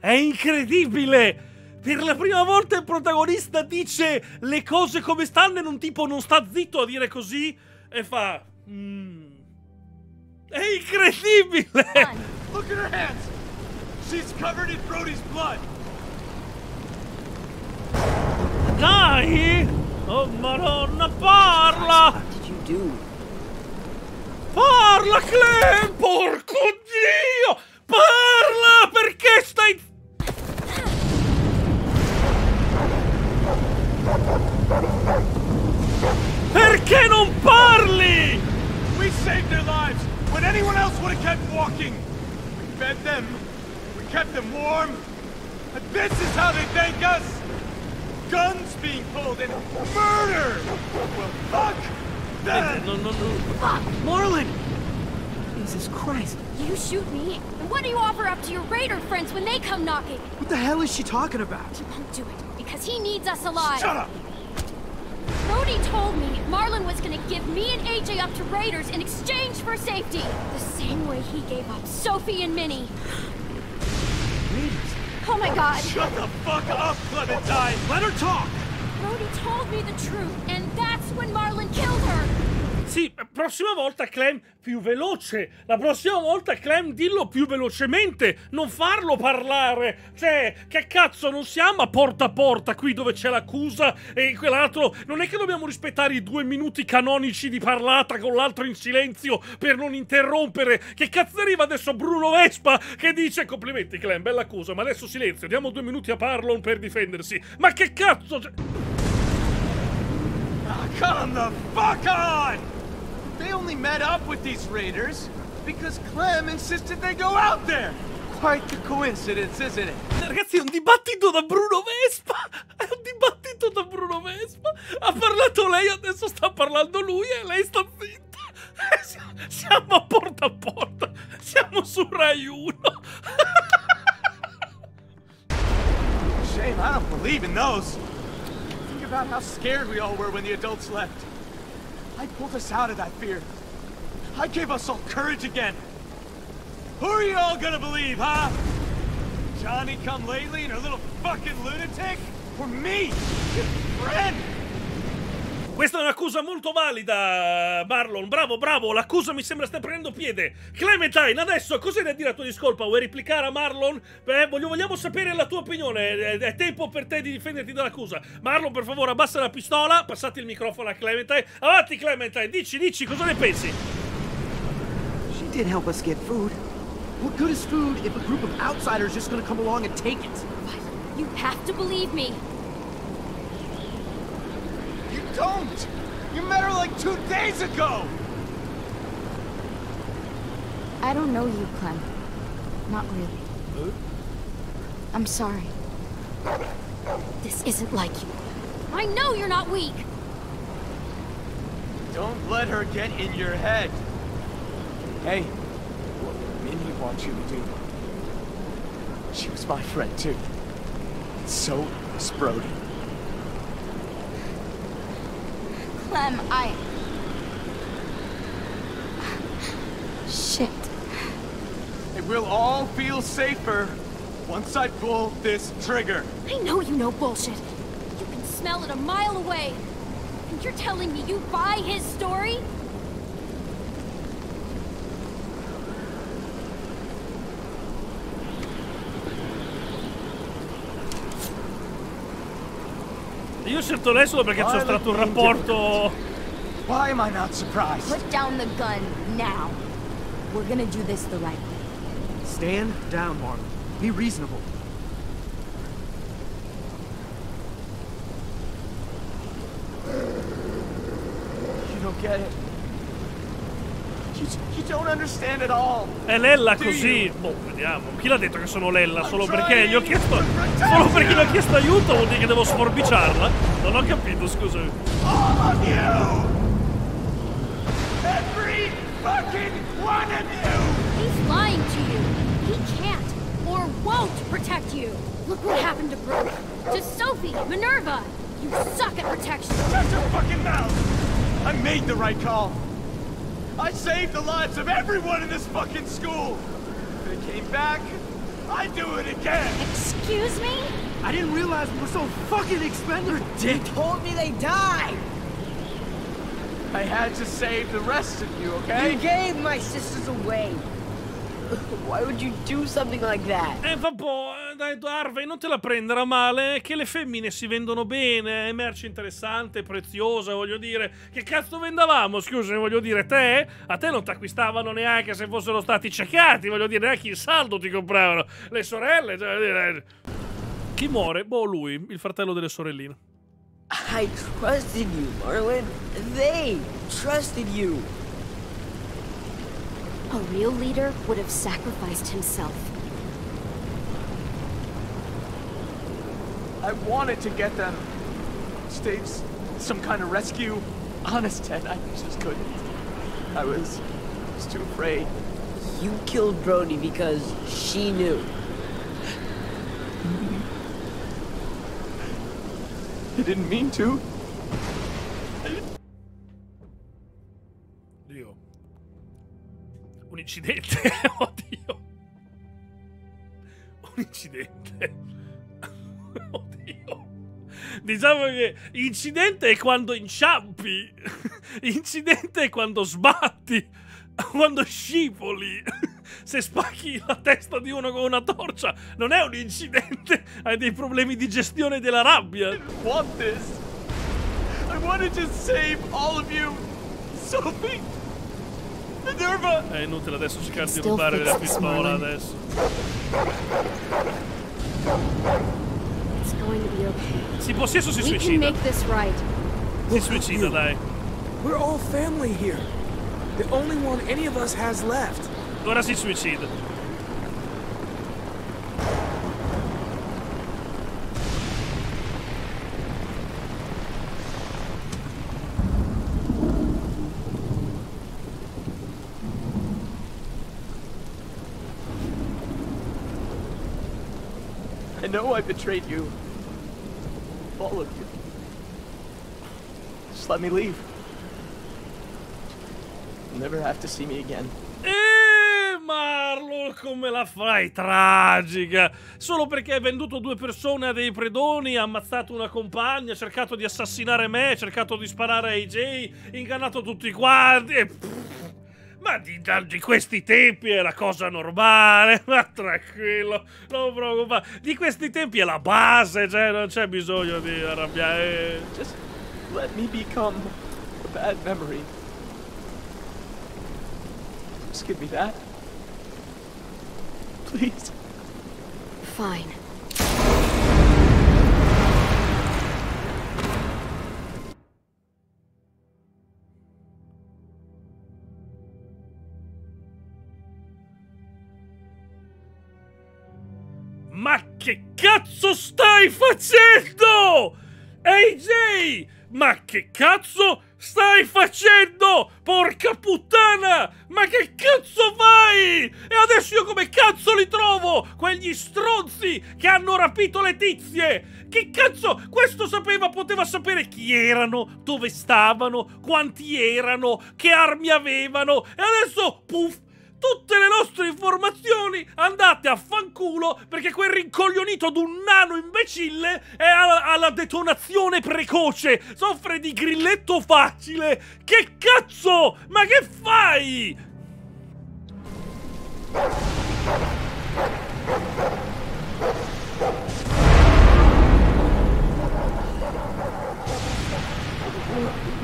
È incredibile! Per la prima volta il protagonista dice le cose come stanno e non tipo non sta zitto a dire così e fa... "Mm, è incredibile! Look at her hands! She's covered in Brody's blood! Dai! Oh madonna, parla! What did you do? Parla, Clem! Porco Dio! Parla! Perché stai... Perché non parli? We saved their lives when anyone else would have kept walking! We fed them, we kept them warm, and this is how they thank us! Guns being pulled and murder! Well, fuck them! No, no, no. Fuck! Marlon! Jesus Christ. You shoot me, and what do you offer up to your raider friends when they come knocking? What the hell is she talking about? He won't do it, because he needs us alive. Shut up! Brody told me Marlon was gonna give me and AJ up to raiders in exchange for safety. The same way he gave up Sophie and Minnie. Oh my god. Shut the fuck up, Clementine! Let her talk! Brody told me the truth, and that's when Marlin killed her. Sì, prossima volta Clem più veloce. La prossima volta Clem dillo più velocemente, non farlo parlare. Cioè, che cazzo, non siamo a porta a porta qui dove c'è l'accusa e quell'altro. Non è che dobbiamo rispettare i due minuti canonici di parlata con l'altro in silenzio per non interrompere. Che cazzo arriva adesso Bruno Vespa che dice complimenti Clem, bella accusa, ma adesso silenzio, diamo due minuti a Parlon per difendersi. Ma che cazzo? Cioè- Ah, come the fuck on! They only met up with these raiders because Clem insisted they go out there. Quite the coincidence, isn't it? Ragazzi, è un dibattito da Bruno Vespa! È un dibattito da Bruno Vespa! Ha parlato lei, adesso sta parlando lui e lei sta zitta! Eh, siamo- Siamo a porta a porta! Siamo su Rai 1! Shame, I don't believe in those. Think about how scared we all were when the adults left. I pulled us out of that fear. I gave us all courage again. Who are you all gonna believe, huh? Johnny come lately and a little fucking lunatic? Or me? Your friend? Questa è un'accusa molto valida, Marlon. Bravo, bravo. L'accusa mi sembra stia prendendo piede. Clementine, adesso cos'hai da dire a tua discolpa? Vuoi replicare a Marlon? Beh, voglio- vogliamo sapere la tua opinione. È, è tempo per te di difenderti dall'accusa. Marlon, per favore, abbassa la pistola. Passate il microfono a Clementine. Avanti, Clementine. Dici, dici, cosa ne pensi? She did help us get food. What good is food if a group of outsiders just gonna come along and take it? You have to believe me. You don't! You met her like two days ago! I don't know you, Clem. Not really. I'm sorry. This isn't like you. I know you're not weak. Don't let her get in your head. Hey, what did Minnie want you to do. She was my friend too. So was Brody. Clem, I... Shit. And we'll all feel safer once I pull this trigger. I know you know bullshit. You can smell it a mile away. And you're telling me you buy his story? Io ho scelto lei solo perché c'è stato un rapporto. Why am I not surprised? Put down the gun now. We're gonna do this the right way. Stand down, Marlon. Be reasonable. You don't get it. You, you don't understand at all. È Lella così. Boh, vediamo. Chi l'ha detto che sono Lella? Solo perché gli ho chiesto. Solo perché gli ho chiesto aiuto vuol dire che devo sforbiciarla? Non ho capito, scusami. All of you! Every fucking one of you! He's lying to you. He can't or won't protect you. Look what happened to Brody. To Sophie, Minerva. You suck at protection. Shut your fucking mouth! I made the right call. I saved the lives of everyone in this fucking school. They came back, I'd do it again. Excuse me? I didn't realize we were so fucking expendable. You told me they died! I had to save the rest of you, okay? You gave my sisters away. Why would you do something like that? Eh, vabbè, dai, Harvey, non te la prendere a male, che le femmine si vendono bene, è merce interessante, preziosa, voglio dire. Che cazzo vendavamo, scusa, voglio dire, te? A te non ti acquistavano neanche se fossero stati cecati, voglio dire, neanche il saldo ti compravano. Le sorelle, cioè, dire... Chi muore? Boh, lui, il fratello delle sorelline. I trusted you, Marlon. They trusted you. A real leader would have sacrificed himself. I wanted to get them. Stage some kind of rescue. Honest, Ted, I just couldn't. I was just too afraid. You killed Brody because she knew. I didn't mean to. Incidente, oddio. Un incidente. Oddio. Diciamo che incidente è quando inciampi. Incidente è quando sbatti. Quando scivoli. Se spacchi la testa di uno con una torcia, non è un incidente. Hai dei problemi di gestione della rabbia. want this. I wanted to save all of you. Sophie. Minerva. È inutile adesso cercare di Still rubare la pistola adesso. It's going to. Si possesso si We can suicida. make this right. Si suicida, dai. We're all family here. The only one any of us has left. Ora si suicida. Betrayed you. All of you. Just let me leave. You'll never have to see me again. Eh, Marlon, come la fai tragica? Solo perché hai venduto due persone a dei predoni, ha ammazzato una compagna, ha cercato di assassinare me, ha cercato di sparare a AJ, ingannato tutti quanti. e pff, Ma di, di questi tempi è la cosa normale, ma tranquillo, non preoccupare. Di questi tempi è la base, cioè non c'è bisogno di arrabbiare. Just let me become a bad memory. Just give me that. Please. Fine. Ma che cazzo stai facendo? AJ! Ma che cazzo stai facendo? Porca puttana! Ma che cazzo fai? E adesso io come cazzo li trovo? Quegli stronzi che hanno rapito le tizie! Che cazzo? Questo sapeva, poteva sapere chi erano, dove stavano, quanti erano, che armi avevano. E adesso, puff, tutte le nostre informazioni andate a fanculo perché quel rincoglionito d'un nano imbecille è alla, alla detonazione precoce, soffre di grilletto facile. Che cazzo? Ma che fai?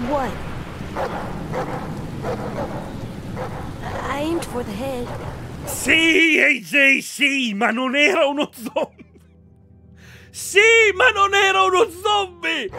What? I aimed for the head. Sì, AJ, sì, ma non era uno zombie. Sì, ma non era uno zombie.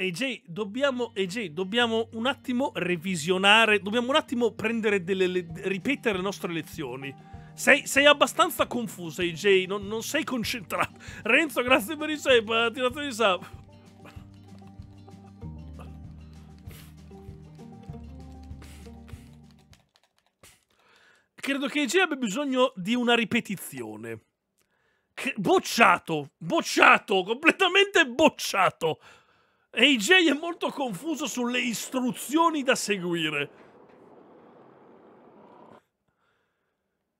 AJ, dobbiamo, AJ, dobbiamo un attimo revisionare, dobbiamo un attimo prendere delle, le- ripetere le nostre lezioni. Sei, sei abbastanza confuso, AJ, non, non sei concentrato. Renzo, grazie per il sub, eh, tirazione di sub. Credo che AJ abbia bisogno di una ripetizione. Che- bocciato, bocciato, completamente bocciato. AJ è molto confuso sulle istruzioni da seguire.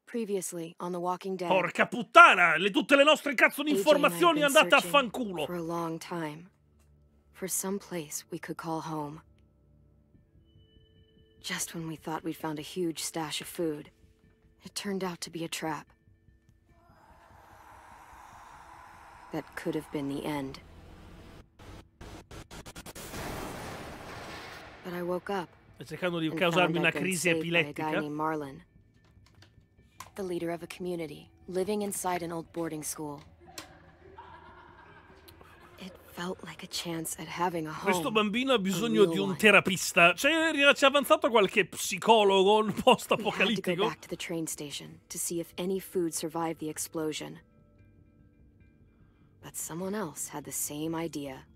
Previously on The Walking Dead. Porca puttana, le, tutte le nostre cazzo di informazioni andate a fanculo. For a long time. For some place we could call home. Just when we thought we'd found a huge stash of food, it turned out to be a trap. That could have been the end. But I woke up cercando di causarmi una crisi epilettica. Marlin. The leader of a community, living inside an old boarding school. It felt like a chance at having a home. Questo bambino ha bisogno di un terapista. C'è, c'è avanzato qualche psicologo We had to go back to the train station to see if any food survived the explosion. But someone else had the same idea.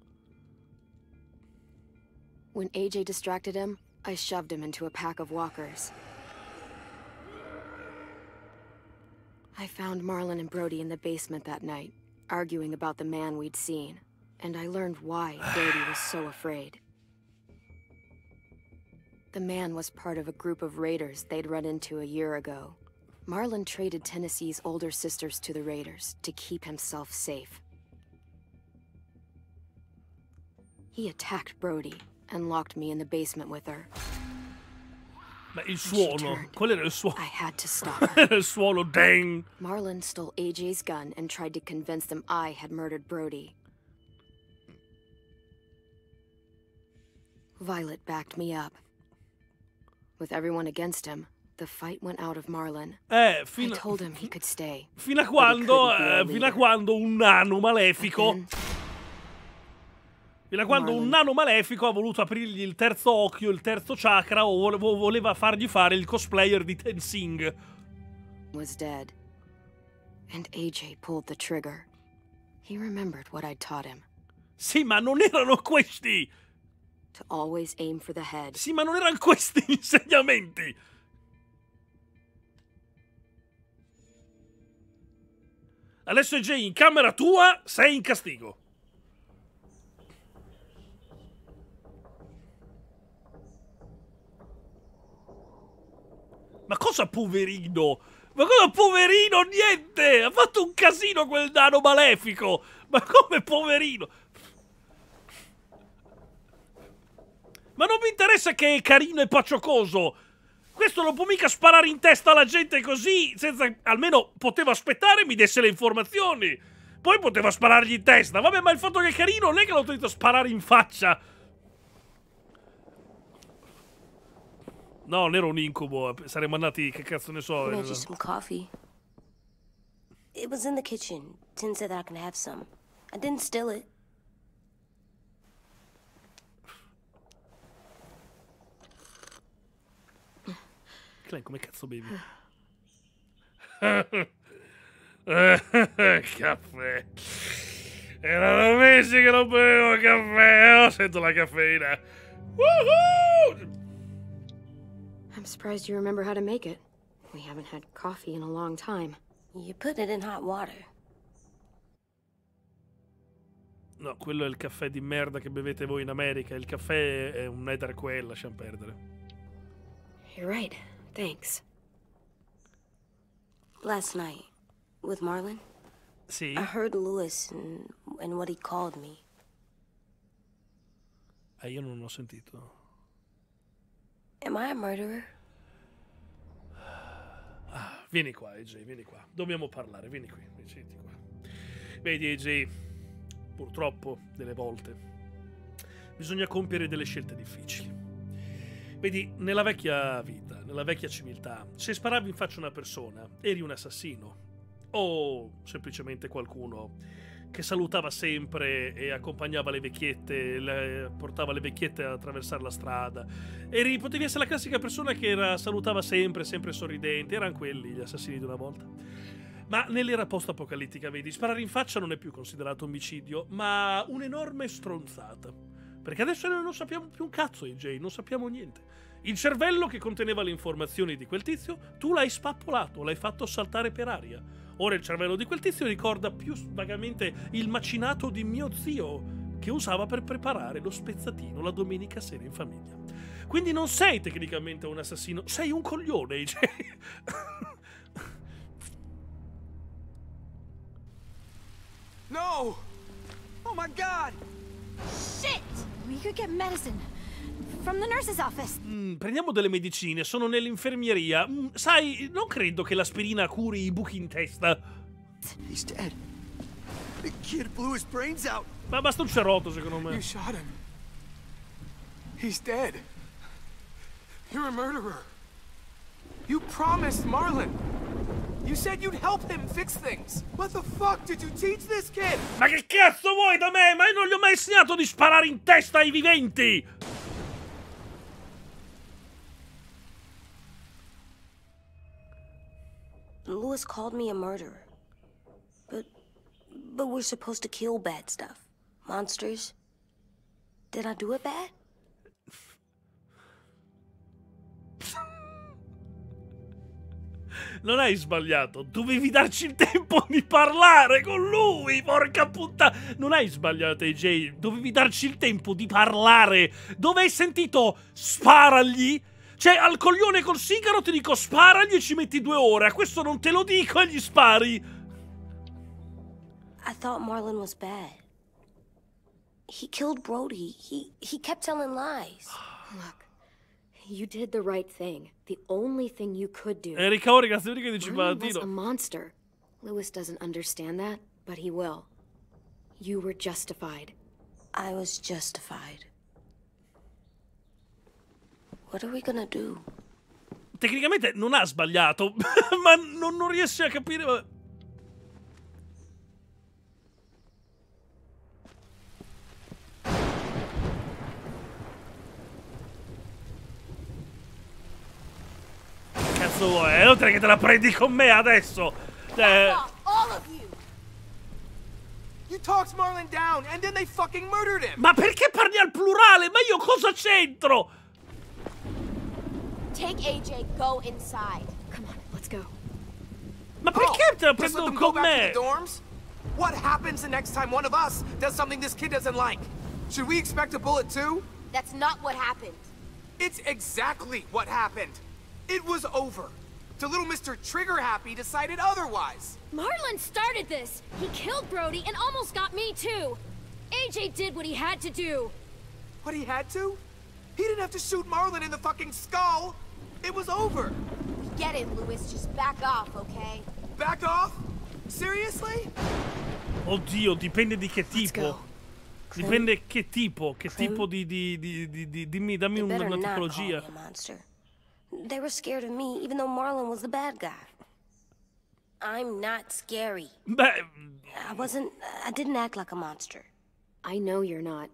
When AJ distracted him, I shoved him into a pack of walkers. I found Marlin and Brody in the basement that night, arguing about the man we'd seen, and I learned why Brody was so afraid. The man was part of a group of raiders they'd run into a year ago. Marlin traded Tennessee's older sisters to the raiders to keep himself safe. He attacked Brody and locked me in the basement with her. Beh, il suono. Qual era il suono? I had to stop her. Il suono dang. Marlon stole AJ's gun and tried to convince them I had murdered Brody. Violet backed me up. With everyone against him, the fight went out of Marlin. Eh, I told him he could stay. fino a quando, couldn't be our eh, fino a quando un nano malefico. Fino a quando un nano malefico ha voluto aprirgli il terzo occhio, il terzo chakra, o vole- voleva fargli fare il cosplayer di Tenzing. was dead. And AJ pulled the trigger. He remembered what I'd taught him Sì, ma non erano questi! to always aim for the head. Sì, ma non erano questi gli insegnamenti! Adesso AJ in camera tua sei in castigo. Ma cosa poverino? Ma cosa poverino? Niente! Ha fatto un casino quel nano malefico! Ma come poverino? Ma non mi interessa che è carino e pacciocoso! Questo non può mica sparare in testa alla gente così, senza... Almeno poteva aspettare e mi desse le informazioni! Poi poteva sparargli in testa! Vabbè, ma il fatto che è carino non è che l'ho dovuto sparare in faccia! No, non era un incubo, saremmo andati, che cazzo ne so... I made eh, you some coffee. It was in the kitchen. Tin said that I can have some. I didn't steal it. Clem, come cazzo bevi? caffè. Erano mesi che non bevevo caffè. Oh, sento la caffeina. Woohoo! I'm surprised you remember how to make it. We haven't had coffee in a long time. You put it in hot water. No, quello è il caffè di merda che bevete voi in America. Il caffè è un Nether Quell, lasciamo perdere. You're right. Thanks. Last night, with Marlon, Sì? I heard Lewis and, and what he called me. Eh, io non ho sentito. Am I a murderer? Vieni qua, AJ, vieni qua. Dobbiamo parlare, vieni qui. Senti qua. Vedi, AJ, purtroppo, delle volte, bisogna compiere delle scelte difficili. Vedi, nella vecchia vita, nella vecchia civiltà, se sparavi in faccia a una persona, eri un assassino. O semplicemente qualcuno che salutava sempre e accompagnava le vecchiette, le- portava le vecchiette a attraversare la strada. Eri, potevi essere la classica persona che era- salutava sempre, sempre sorridente. Erano quelli gli assassini di una volta. Ma nell'era post-apocalittica, vedi, sparare in faccia non è più considerato omicidio, ma un'enorme stronzata. Perché adesso noi non sappiamo più un cazzo, AJ, non sappiamo niente. Il cervello che conteneva le informazioni di quel tizio, tu l'hai spappolato, l'hai fatto saltare per aria. Ora il cervello di quel tizio ricorda più vagamente il macinato di mio zio, che usava per preparare lo spezzatino la domenica sera in famiglia. Quindi non sei tecnicamente un assassino, sei un coglione, AJ. No! Oh my god! Shit! We could get medicine from the nurse's office. Mm, prendiamo delle medicine, sono nell'infermieria. Mm, sai, non credo che l'aspirina curi i buchi in testa. He's dead. The kid blew his brains out. Ma basta un cerotto, secondo me. You shot him. He's dead. You're a murderer. You promised Marlon. You said you'd help him fix things. What the fuck did you teach this kid? Ma che cazzo vuoi da me? Ma io non gli ho mai insegnato di sparare in testa ai viventi! Lewis called me a murderer. But. But we're supposed to kill bad stuff. Monsters. Did I do it bad? Non hai sbagliato, dovevi darci il tempo di parlare con lui, porca puttana! Non hai sbagliato, AJ, dovevi darci il tempo di parlare. Dove hai sentito sparagli? Cioè, al coglione col sigaro ti dico sparagli e ci metti due ore, a questo non te lo dico e gli spari. I thought Marlon was bad. He killed Brody. He he kept telling lies. Look, you did the right thing. The only thing you could do. Erika Ori, grazie che dici Marlon was a monster. Lewis doesn't understand that, but he will. You were justified. I was justified. What are we gonna do? Tecnicamente non ha sbagliato, ma non, non riesci a capire... vabbè. Cazzo vuoi? È inutile che te la prendi con me adesso! Cioè... All of you! You talked Marlon down, and then they fucking murdered him! Ma perché parli al plurale? Ma io cosa c'entro? Take AJ, go inside. Come on, let's go. Ma perché te la Just let prendo them go con back me? to the dorms? What happens the next time one of us does something this kid doesn't like? Should we expect a bullet too? That's not what happened. It's exactly what happened. It was over. The little Mr. Trigger Happy decided otherwise. Marlon started this. He killed Brody and almost got me too. AJ did what he had to do. What he had to? He didn't have to shoot Marlon in the fucking skull. It was over. We get it, Lewis. Just back off, okay? Back off? Seriously? Oddio, dipende di che tipo. go. Dipende che tipo, che Clem? tipo di, di, di, di, di- dimmi, dammi They una, better una not call me tipologia. monster. They were scared of me, even though Marlon was the bad guy. I'm not scary. Beh, I wasn't. I didn't act like a monster. I know you're not.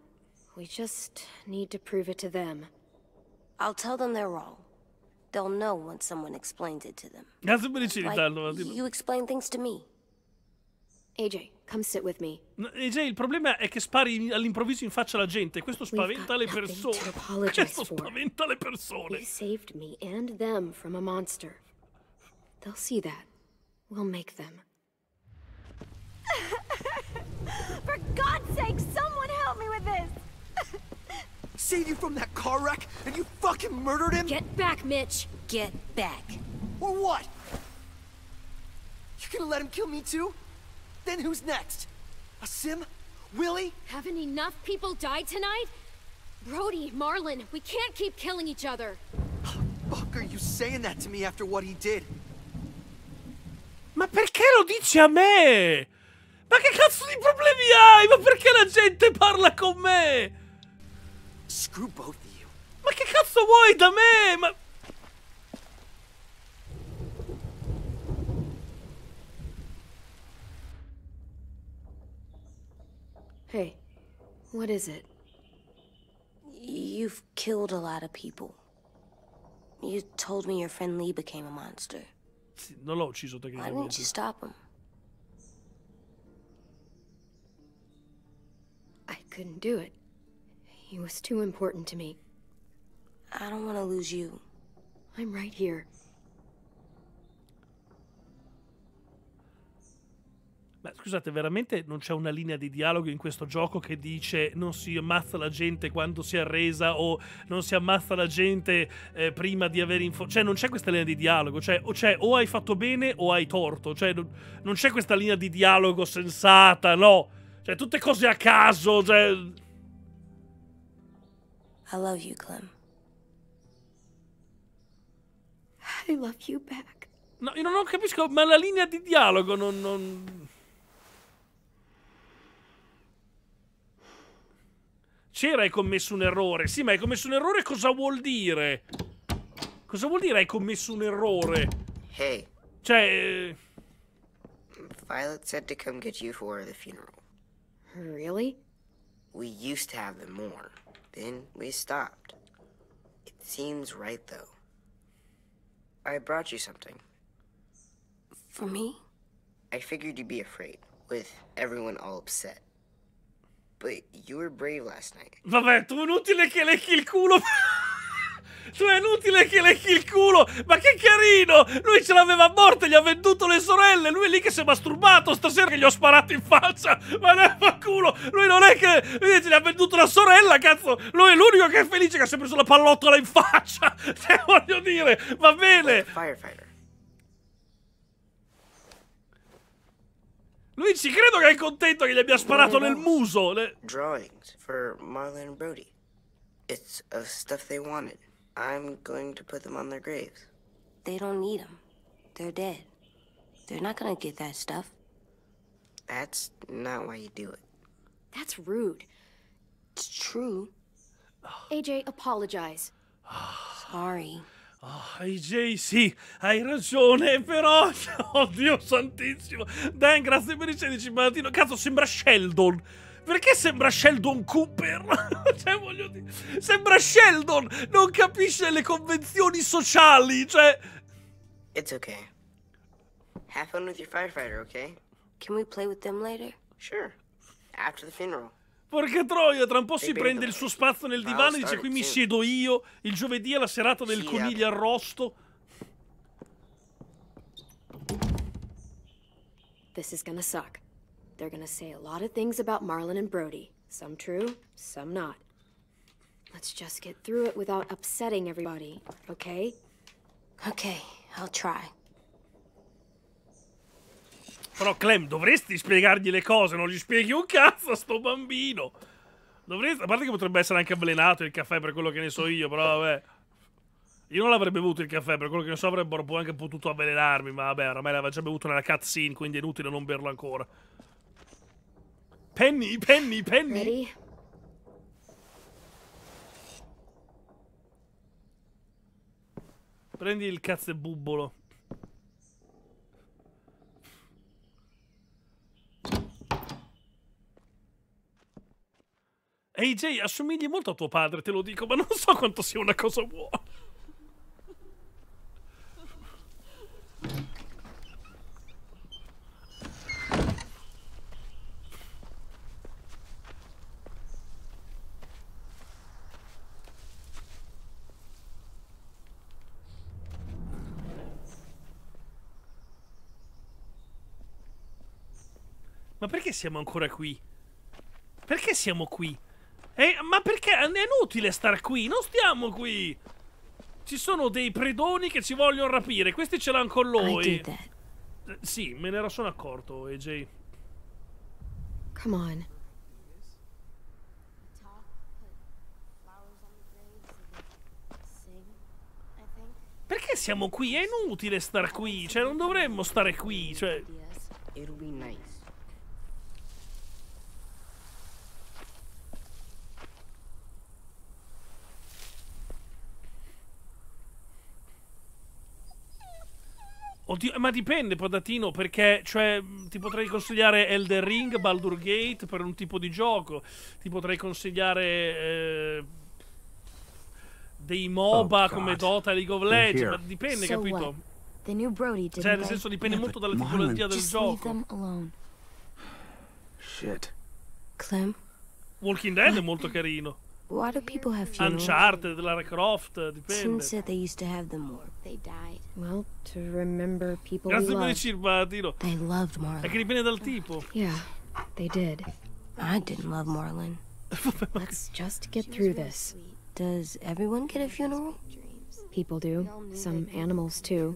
We just need to prove it to them. I'll tell them they're wrong. They'll know when someone explains it to them. grazie per il Like you explain things to me. AJ, come sit with me. AJ, il problema è che spari all'improvviso in faccia alla gente. Questo spaventa le nothing persone. to apologize Questo for. spaventa le persone. You saved me and them from a monster. They'll see that. We'll make them. For God's sake, someone help me with this! Saved you from that car wreck, and you fucking murdered him? Get back, Mitch. Get back. Or what? You're gonna let him kill me too? Then who's next? A Sim? Willie? Haven't enough people died tonight? Brody, Marlin, we can't keep killing each other. How the Fuck are you saying that to me after what he did? Ma perché lo dici a me? Ma che cazzo di problemi hai? Ma perché la gente parla con me? Screw both of you. Ma che cazzo vuoi da me? Ma... Hey, what is it? You've killed a lot of people. You told me your friend Lee became a monster. Sì, non l'ho ucciso Why didn't tecnicamente. you stop him? I couldn't do it. He was too important to me. I don't want to lose you. I'm right here. Beh, scusate, veramente non c'è una linea di dialogo in questo gioco che dice non si ammazza la gente quando si è arresa o non si ammazza la gente eh, prima di avere info... Cioè, non c'è questa linea di dialogo. Cioè o, cioè, o hai fatto bene o hai torto. Cioè, non, non c'è questa linea di dialogo sensata, no. Cioè, tutte cose a caso, cioè... I love you, Clem. I love you back. No, io non capisco, ma la linea di dialogo non... non... C'era hai commesso un errore. Sì, ma hai commesso un errore cosa vuol dire? Cosa vuol dire hai commesso un errore? Hey. Cioè... Violet said to come get you for the funeral. Really? We used to have them more. Then we stopped. It seems right, though. I brought you something. For me? I figured you'd be afraid, with everyone all upset. But you were brave last night. Vabbè, tu inutile che lecchi il culo. tu è inutile che lecchi il culo. Ma che carino! Lui ce l'aveva a morte, gli ha venduto le sorelle. Lui è lì che si è masturbato stasera che gli ho sparato in faccia. Ma ne fa culo. Lui non è che. Gli ha venduto la sorella, cazzo. Lui è l'unico che è felice che si è preso la pallottola in faccia. Cioè, voglio dire, va bene. Firefighter. Lui ci credo che è contento che gli abbia sparato nel muso. Le- Drawings for Marlon and Brody. It's of stuff they wanted. I'm going to put them on their graves. They don't need them. They're dead. They're not gonna get that stuff. That's not why you do it. That's rude. It's true. AJ, apologize. Sorry. Ah, AJ, sì, hai ragione, però. Oddio santissimo. Dan, grazie per i 16 mattino. Cazzo, sembra Sheldon. Perché sembra Sheldon Cooper? cioè, voglio dire. Sembra Sheldon! Non capisce le convenzioni sociali, cioè. It's okay. Have fun with your firefighter, okay? Can we play with them later? Sure. After the funeral. Porca troia, tra un po' si prende il suo spazio nel divano e dice qui mi soon." siedo io. Il giovedì è la serata del coniglio arrosto. This is gonna suck. They're gonna say a lot of things about Marlon and Brody. Some true, some not. Let's just get through it without upsetting everybody, okay? Okay, I'll try. Però Clem, dovresti spiegargli le cose, non gli spieghi un cazzo a sto bambino. Dovresti, a parte che potrebbe essere anche avvelenato il caffè per quello che ne so io, però vabbè. Io non l'avrei bevuto il caffè, per quello che ne so avrebbero anche potuto avvelenarmi, ma vabbè, ormai l'aveva già bevuto nella cutscene, quindi è inutile non berlo ancora. Penny, Penny, Penny. Ready? Prendi il cazzo e bubbolo. AJ, assomigli molto a tuo padre, te lo dico, ma non so quanto sia una cosa buona. Ma perché siamo ancora qui? Perché siamo qui? Eh, ma perché? È inutile star qui, non stiamo qui. Ci sono dei predoni che ci vogliono rapire, questi ce l'hanno con noi. Eh, Sì, me ne ero sono accorto, AJ. Come on. Perché siamo qui? È inutile star qui, cioè non dovremmo stare qui, cioè... It'll be nice. Oddio, ma dipende, Padatino, perché, cioè, ti potrei consigliare Elden Ring, Baldur Gate per un tipo di gioco. Ti potrei consigliare eh, dei MOBA Oh, come. Dota League of Legends, ma dipende, So capito? Brody, Cioè, nel senso, dipende Yeah, molto dalla Marlon- tipologia del gioco. Shit. Clem, Walking Dead è molto carino. Why do people have funerals? Uncharted, Lara Croft, Tim dipende. said they used to have them more. They died. Well, to remember people we per il loved. simpatico. They loved È Marlon. che dipende dal tipo. Yeah, they did. I didn't love Marlon. Let's just get through this. Does everyone get a funeral? People do. Some animals too.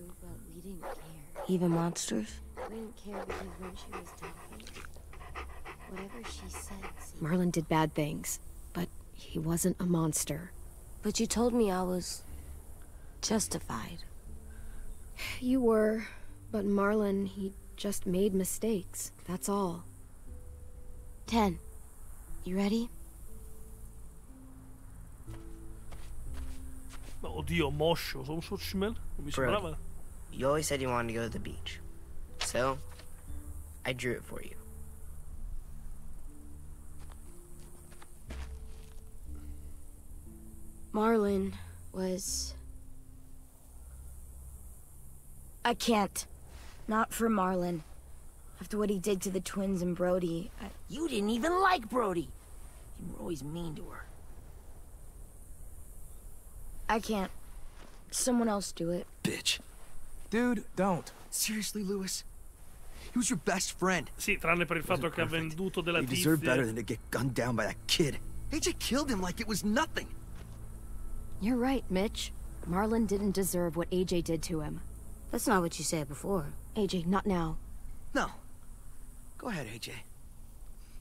Even monsters? We didn't care because when she was talking, whatever she said seemed did bad things, but he wasn't a monster. But you told me I was justified. You were, but Marlin, he just made mistakes. That's all. Ten. You ready? Ma oddio, moscio, sono so cimel? Non mi Brody. sembrava. You always said you wanted to go to the beach. So, I drew it for you. Marlin was. I can't. Not for Marlin. After what he did to the twins and Brody, I... You didn't even like Brody. You were always mean to her. I can't. Someone else do it. Bitch. Dude, don't. Seriously, Lewis? He was your best friend. Sì, tranne per il fatto che ha venduto della You deserve better than to get gunned down by that kid. AJ killed him like it was nothing. You're right, Mitch. Marlin didn't deserve what AJ did to him. That's not what you said before. AJ, not now. No. Go ahead, AJ.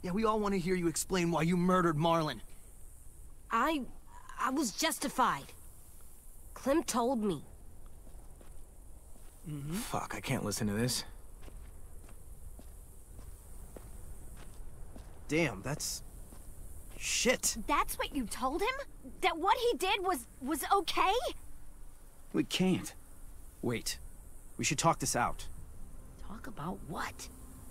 Yeah, we all want to hear you explain why you murdered Marlin. I. I was justified. Clem told me. Mm-hmm. Fuck, I can't listen to this. Damn, that's... Shit. That's what you told him? That what he did was was okay? We can't. Wait. We should talk this out. Talk about what?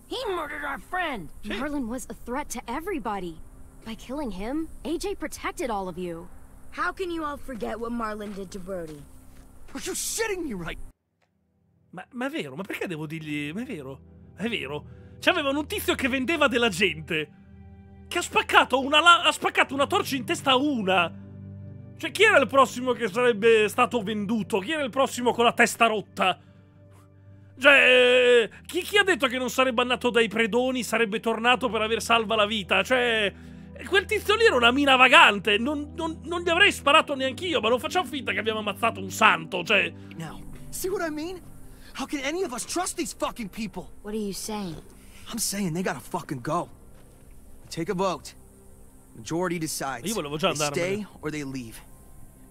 He murdered our friend! Marlon was a threat to everybody. By killing him, AJ protected all of you. How can you all forget what Marlon did to Brody? Are you shitting me right? Ma, ma è vero, ma perché devo dirgli... Ma è vero? È vero. C'avevano un tizio che vendeva della gente. Che ha spaccato una, la- ha spaccato una torcia in testa a una. Cioè, chi era il prossimo che sarebbe stato venduto? Chi era il prossimo con la testa rotta? Cioè, eh, chi, chi ha detto che non sarebbe andato dai predoni sarebbe tornato per aver salva la vita? Cioè, eh, quel tizio lì era una mina vagante. Non, non- non gli avrei sparato neanch'io, ma non facciamo finta che abbiamo ammazzato un santo. Cioè, Now, see what I mean? How can any of us trust these fucking people? What are you saying? I'm saying they gotta fucking go. Take a vote. Majority decides. Io volevo già they andarmene. stay or they leave.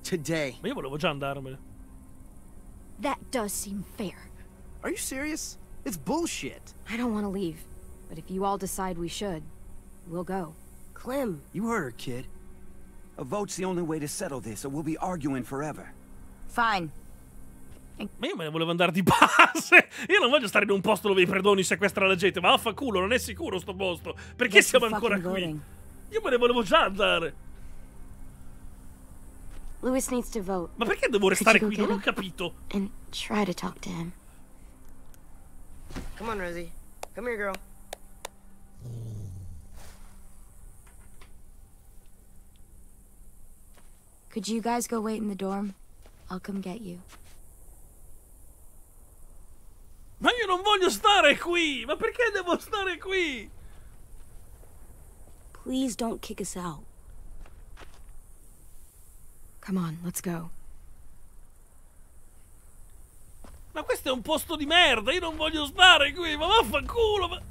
Today. ma io volevo già andarmene. That does seem fair. Are you serious? It's bullshit. I don't want to leave, but if you all decide we should, we'll go. Clem. You heard her, kid. A vote's the only way to settle this, or we'll be arguing forever. Fine. Ma io me ne volevo andare di base. Io non voglio stare in un posto dove i predoni sequestrano la gente. Ma vaffanculo, non è sicuro sto posto. Perché siamo ancora qui? Io me ne volevo già andare. Lewis needs to vote. Ma perché devo restare qui? Non ho capito. And try to talk to him. Come on, Rosie. Come here, girl. Could you guys go wait in the dorm? I'll come get you. Ma io non voglio stare qui. Ma perché devo stare qui? Please don't kick us out. Come on, let's go. Ma questo è un posto di merda. Io non voglio stare qui. Ma vaffanculo. Ma...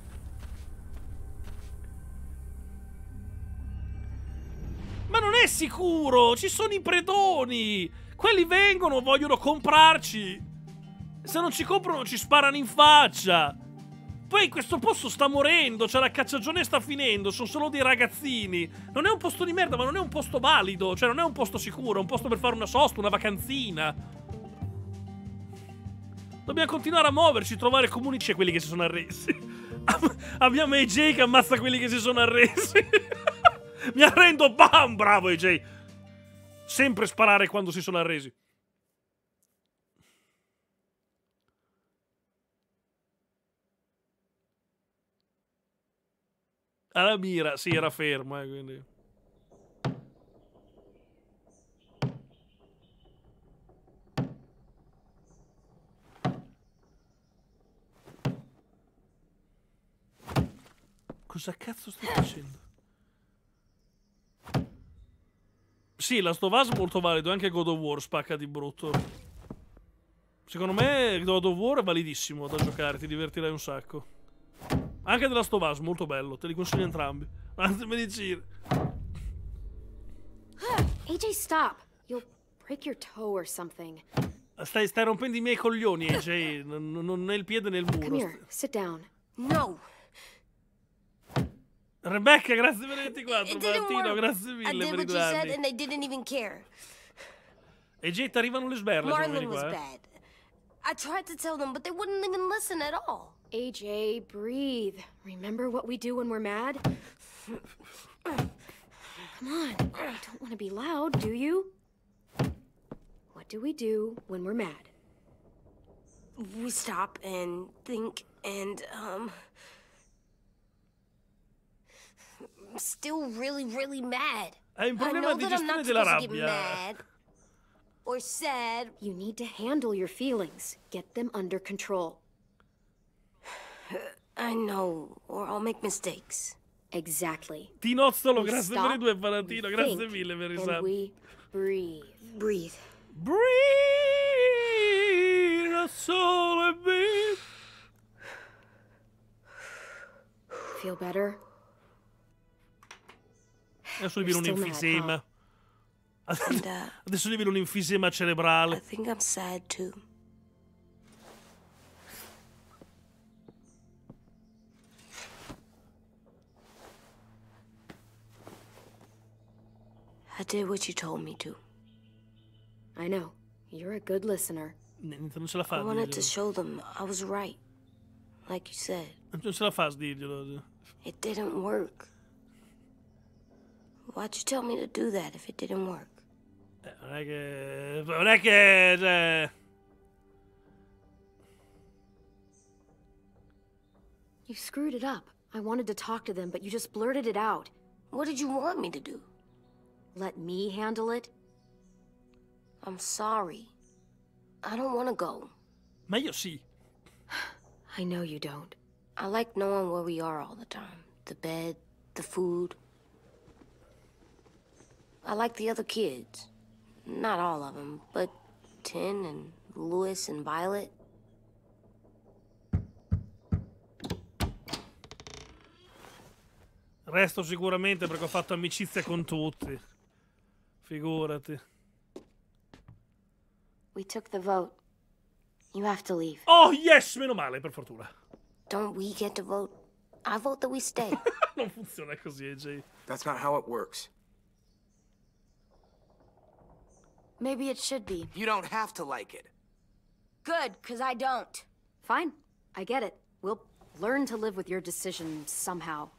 Ma non è sicuro. Ci sono i predoni. Quelli vengono, vogliono comprarci. Se non ci comprano ci sparano in faccia. Poi questo posto sta morendo, cioè la cacciagione sta finendo, sono solo dei ragazzini. Non è un posto di merda, ma non è un posto valido, cioè non è un posto sicuro, è un posto per fare una sosta, una vacanzina. Dobbiamo continuare a muoverci, trovare comuni c'è quelli che si sono arresi. Abbiamo AJ che ammazza quelli che si sono arresi. Mi arrendo, bam! Bravo AJ. Sempre sparare quando si sono arresi. Alla mira, sì, era fermo, eh, quindi. Cosa cazzo stai facendo? Sì, la Stovaz molto valido, anche God of War spacca di brutto. Secondo me God of War è validissimo da giocare, ti divertirai un sacco. Anche della Stovaz, molto bello, te li consiglio entrambi. Anzi, medicine. AJ, stop. You'll break your toe or something. Stai, stai rompendo i miei coglioni, AJ. non, non né il piede né il Come muro. here, sit down. No. Rebecca, grazie per il 24, It didn't Valentino, work. grazie I mille did per i what due you said anni. and they didn't even care. AJ, ti arrivano le sberle, se non vieni Marlon was qua, eh. bad. I tried to tell them, but they wouldn't even listen at all. AJ, breathe. Remember what we do when we're mad? Come on. I don't want to be loud, do you? What do we do when we're mad? We stop and think and, um. I'm still really, really mad. Hai un I problema know di that I'm gestione not della supposed to get rabbia. mad or sad. You need to handle your feelings. Get them under control. I know, or I'll make mistakes. Exactly. Ti nozzolo, grazie per stop, i due, Valentino, grazie mille per i and sub. we breathe. Breathe. Breathe, solo e breathe. Feel better? Adesso gli viene un enfisema. And, uh, Adesso gli viene un enfisema cerebrale. I think I'm sad too. I did what you told me to. I know. You're a good listener. Niente, non ce la fa I a wanted to show them I was right. Like you said, Non ce la fa a dirglielo. it didn't work. Why'd you tell me to do that if it didn't work? Non è che... Non è che... Cioè... You screwed it up. I wanted to talk to them, but you just blurted it out. What did you want me to do? Let me handle it? I'm sorry. I don't want to go. Ma io sì. I know you don't. I like knowing where we are all the time. The bed, the food. I like the other kids. Not all of them, but Tin and Louis and Violet. Resto sicuramente perché ho fatto amicizia con tutti. Figurati. We took the vote. You have to leave. Oh, yes! Meno male, per fortuna. Don't we get to vote? I vote that we stay. Non funziona così, AJ. That's not how it works. Maybe it should be. You don't have to like it. Good, because I don't. Fine. I get it. We'll learn to live with your decision somehow.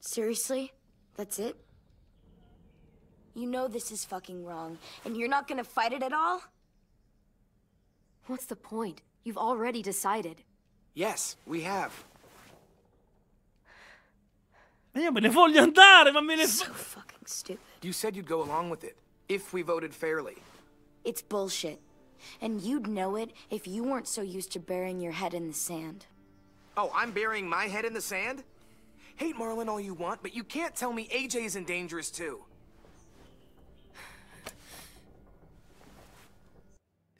Seriously? That's it? You know this is fucking wrong, and you're not gonna fight it at all? What's the point? You've already decided. Yes, we have. Ma io me ne voglio andare, ma me ne... So fucking stupid. You said you'd go along with it, if we voted fairly. It's bullshit. And you'd know it if you weren't so used to burying your head in the sand. Oh, I'm burying my head in the sand? Hate Marlin all you want, but you can't tell me AJ's in dangerous too.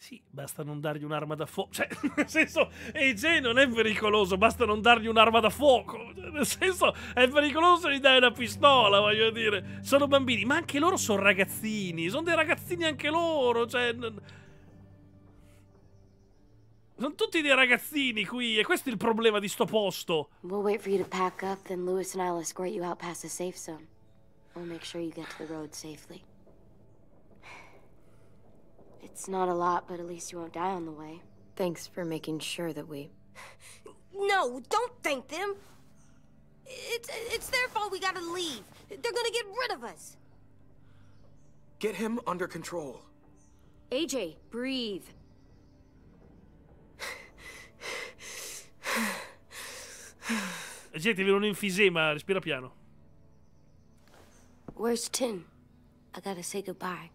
Sì, basta non dargli un'arma da fuoco. Cioè, nel senso, AJ non è pericoloso, basta non dargli un'arma da fuoco. Cioè, nel senso, è pericoloso gli dai una pistola, voglio dire. Sono bambini, ma anche loro sono ragazzini. Sono dei ragazzini anche loro, cioè... Sono tutti dei ragazzini qui, e questo è il problema di sto posto. We'll wait for you to pack up, then Lewis and I'll escort you out past the safe zone. We'll make sure you get to the road safely. It's not a lot, but at least you won't die on the way. Thanks for making sure that we. No, don't thank them. It's it's their fault we gotta leave. They're gonna get rid of us. Get him under control. AJ, breathe. AJ ti viene un enfisema, respira piano. Where's Tin? I gotta say goodbye.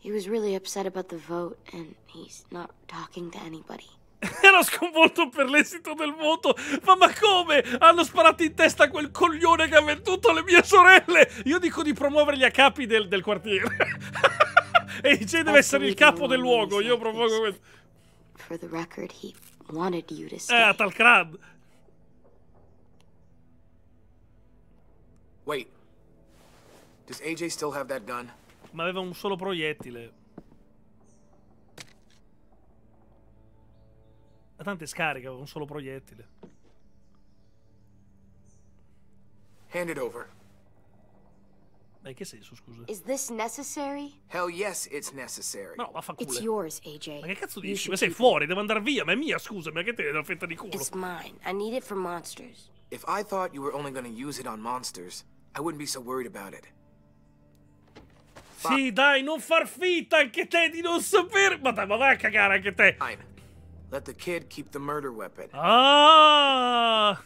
He was really upset about the vote, and he's not talking to anybody. Ero sconvolto per l'esito del voto. Ma, ma come? Hanno sparato in testa a quel coglione che ha venduto le mie sorelle. Io dico di promuoverli a capi del, del quartiere. e AJ deve essere il capo del luogo. Io propongo questo. For the record, he wanted you to Eh, stay. a Talcrad. Wait. Does AJ still have that gun? Ma aveva un solo proiettile. Ha tante scariche, aveva un solo proiettile. Hand it over. Ma in che senso, scusa? Is this necessary? Hell yes, it's necessary. No, vaffanculo. It's yours, AJ. Ma che cazzo dici? Ma sei fuori, devo andare via. Ma è mia, scusa, ma che te una fetta di culo? It's mine. I need it for monsters. If I thought you were only gonna use it on monsters, I wouldn't be so worried about it. Sì, dai, non far finta anche te di non sapere. Ma dai, ma vai a cagare anche te. Fine. Let the kid keep the murder weapon. Ah!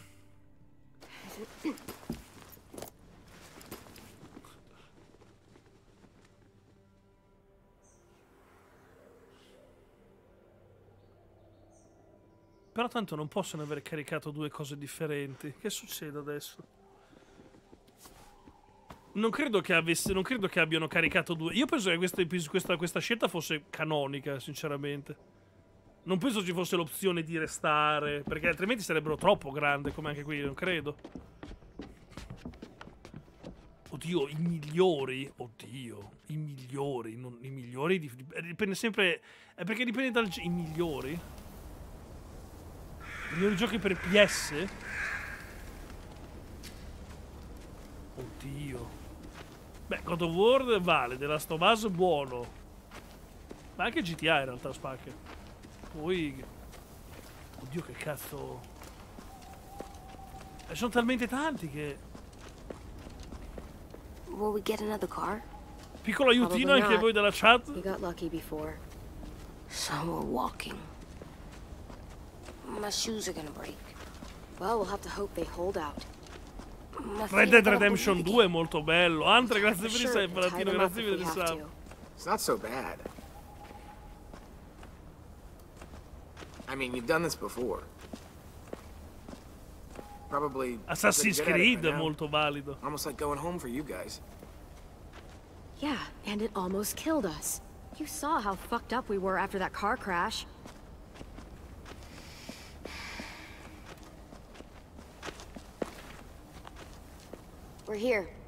Però tanto non possono aver caricato due cose differenti. Che succede adesso? Non credo che, avesse, non credo che abbiano caricato due. Io penso che questa, questa, questa scelta fosse canonica, sinceramente. Non penso ci fosse l'opzione di restare, perché altrimenti sarebbero troppo grandi, come anche qui, non credo. Oddio, i migliori. Oddio, i migliori. non- I migliori. di- dipende sempre. È perché dipende dal. I migliori? I migliori giochi per PS? Oddio. Beh, God of War vale, The Last of Us buono. Ma anche GTA in realtà spacca. Poi... Oddio che cazzo... E sono talmente tanti che... Will we get another car? Piccolo aiutino anche voi della chat. We got lucky before. So we're walking. My shoes are gonna break. Well, we'll have to hope they hold out. Red Dead Redemption bleed 2 è molto bello. Andre, grazie per il sub. Valentino, grazie per il sub. It's not so bad. I mean, you've done this before. Probably. Assassin's Creed è molto valido. Almost like going home for you guys. Yeah, and it almost killed us. You saw how fucked up we were after that car crash. We're here.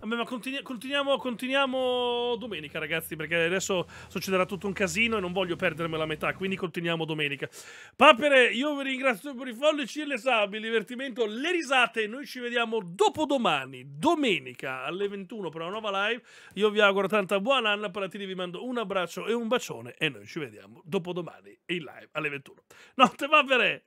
Vabbè, ma continui- continuiamo, continuiamo domenica, ragazzi, perché adesso succederà tutto un casino e non voglio perdermi la metà, quindi continuiamo domenica. Papere, io vi ringrazio per i follici e le sabbie, il divertimento, le risate. Noi ci vediamo dopodomani, domenica, alle 21 per una nuova live. Io vi auguro tanta buona Anna Palatini, vi mando un abbraccio e un bacione e noi ci vediamo dopodomani in live alle 21. Notte, papere!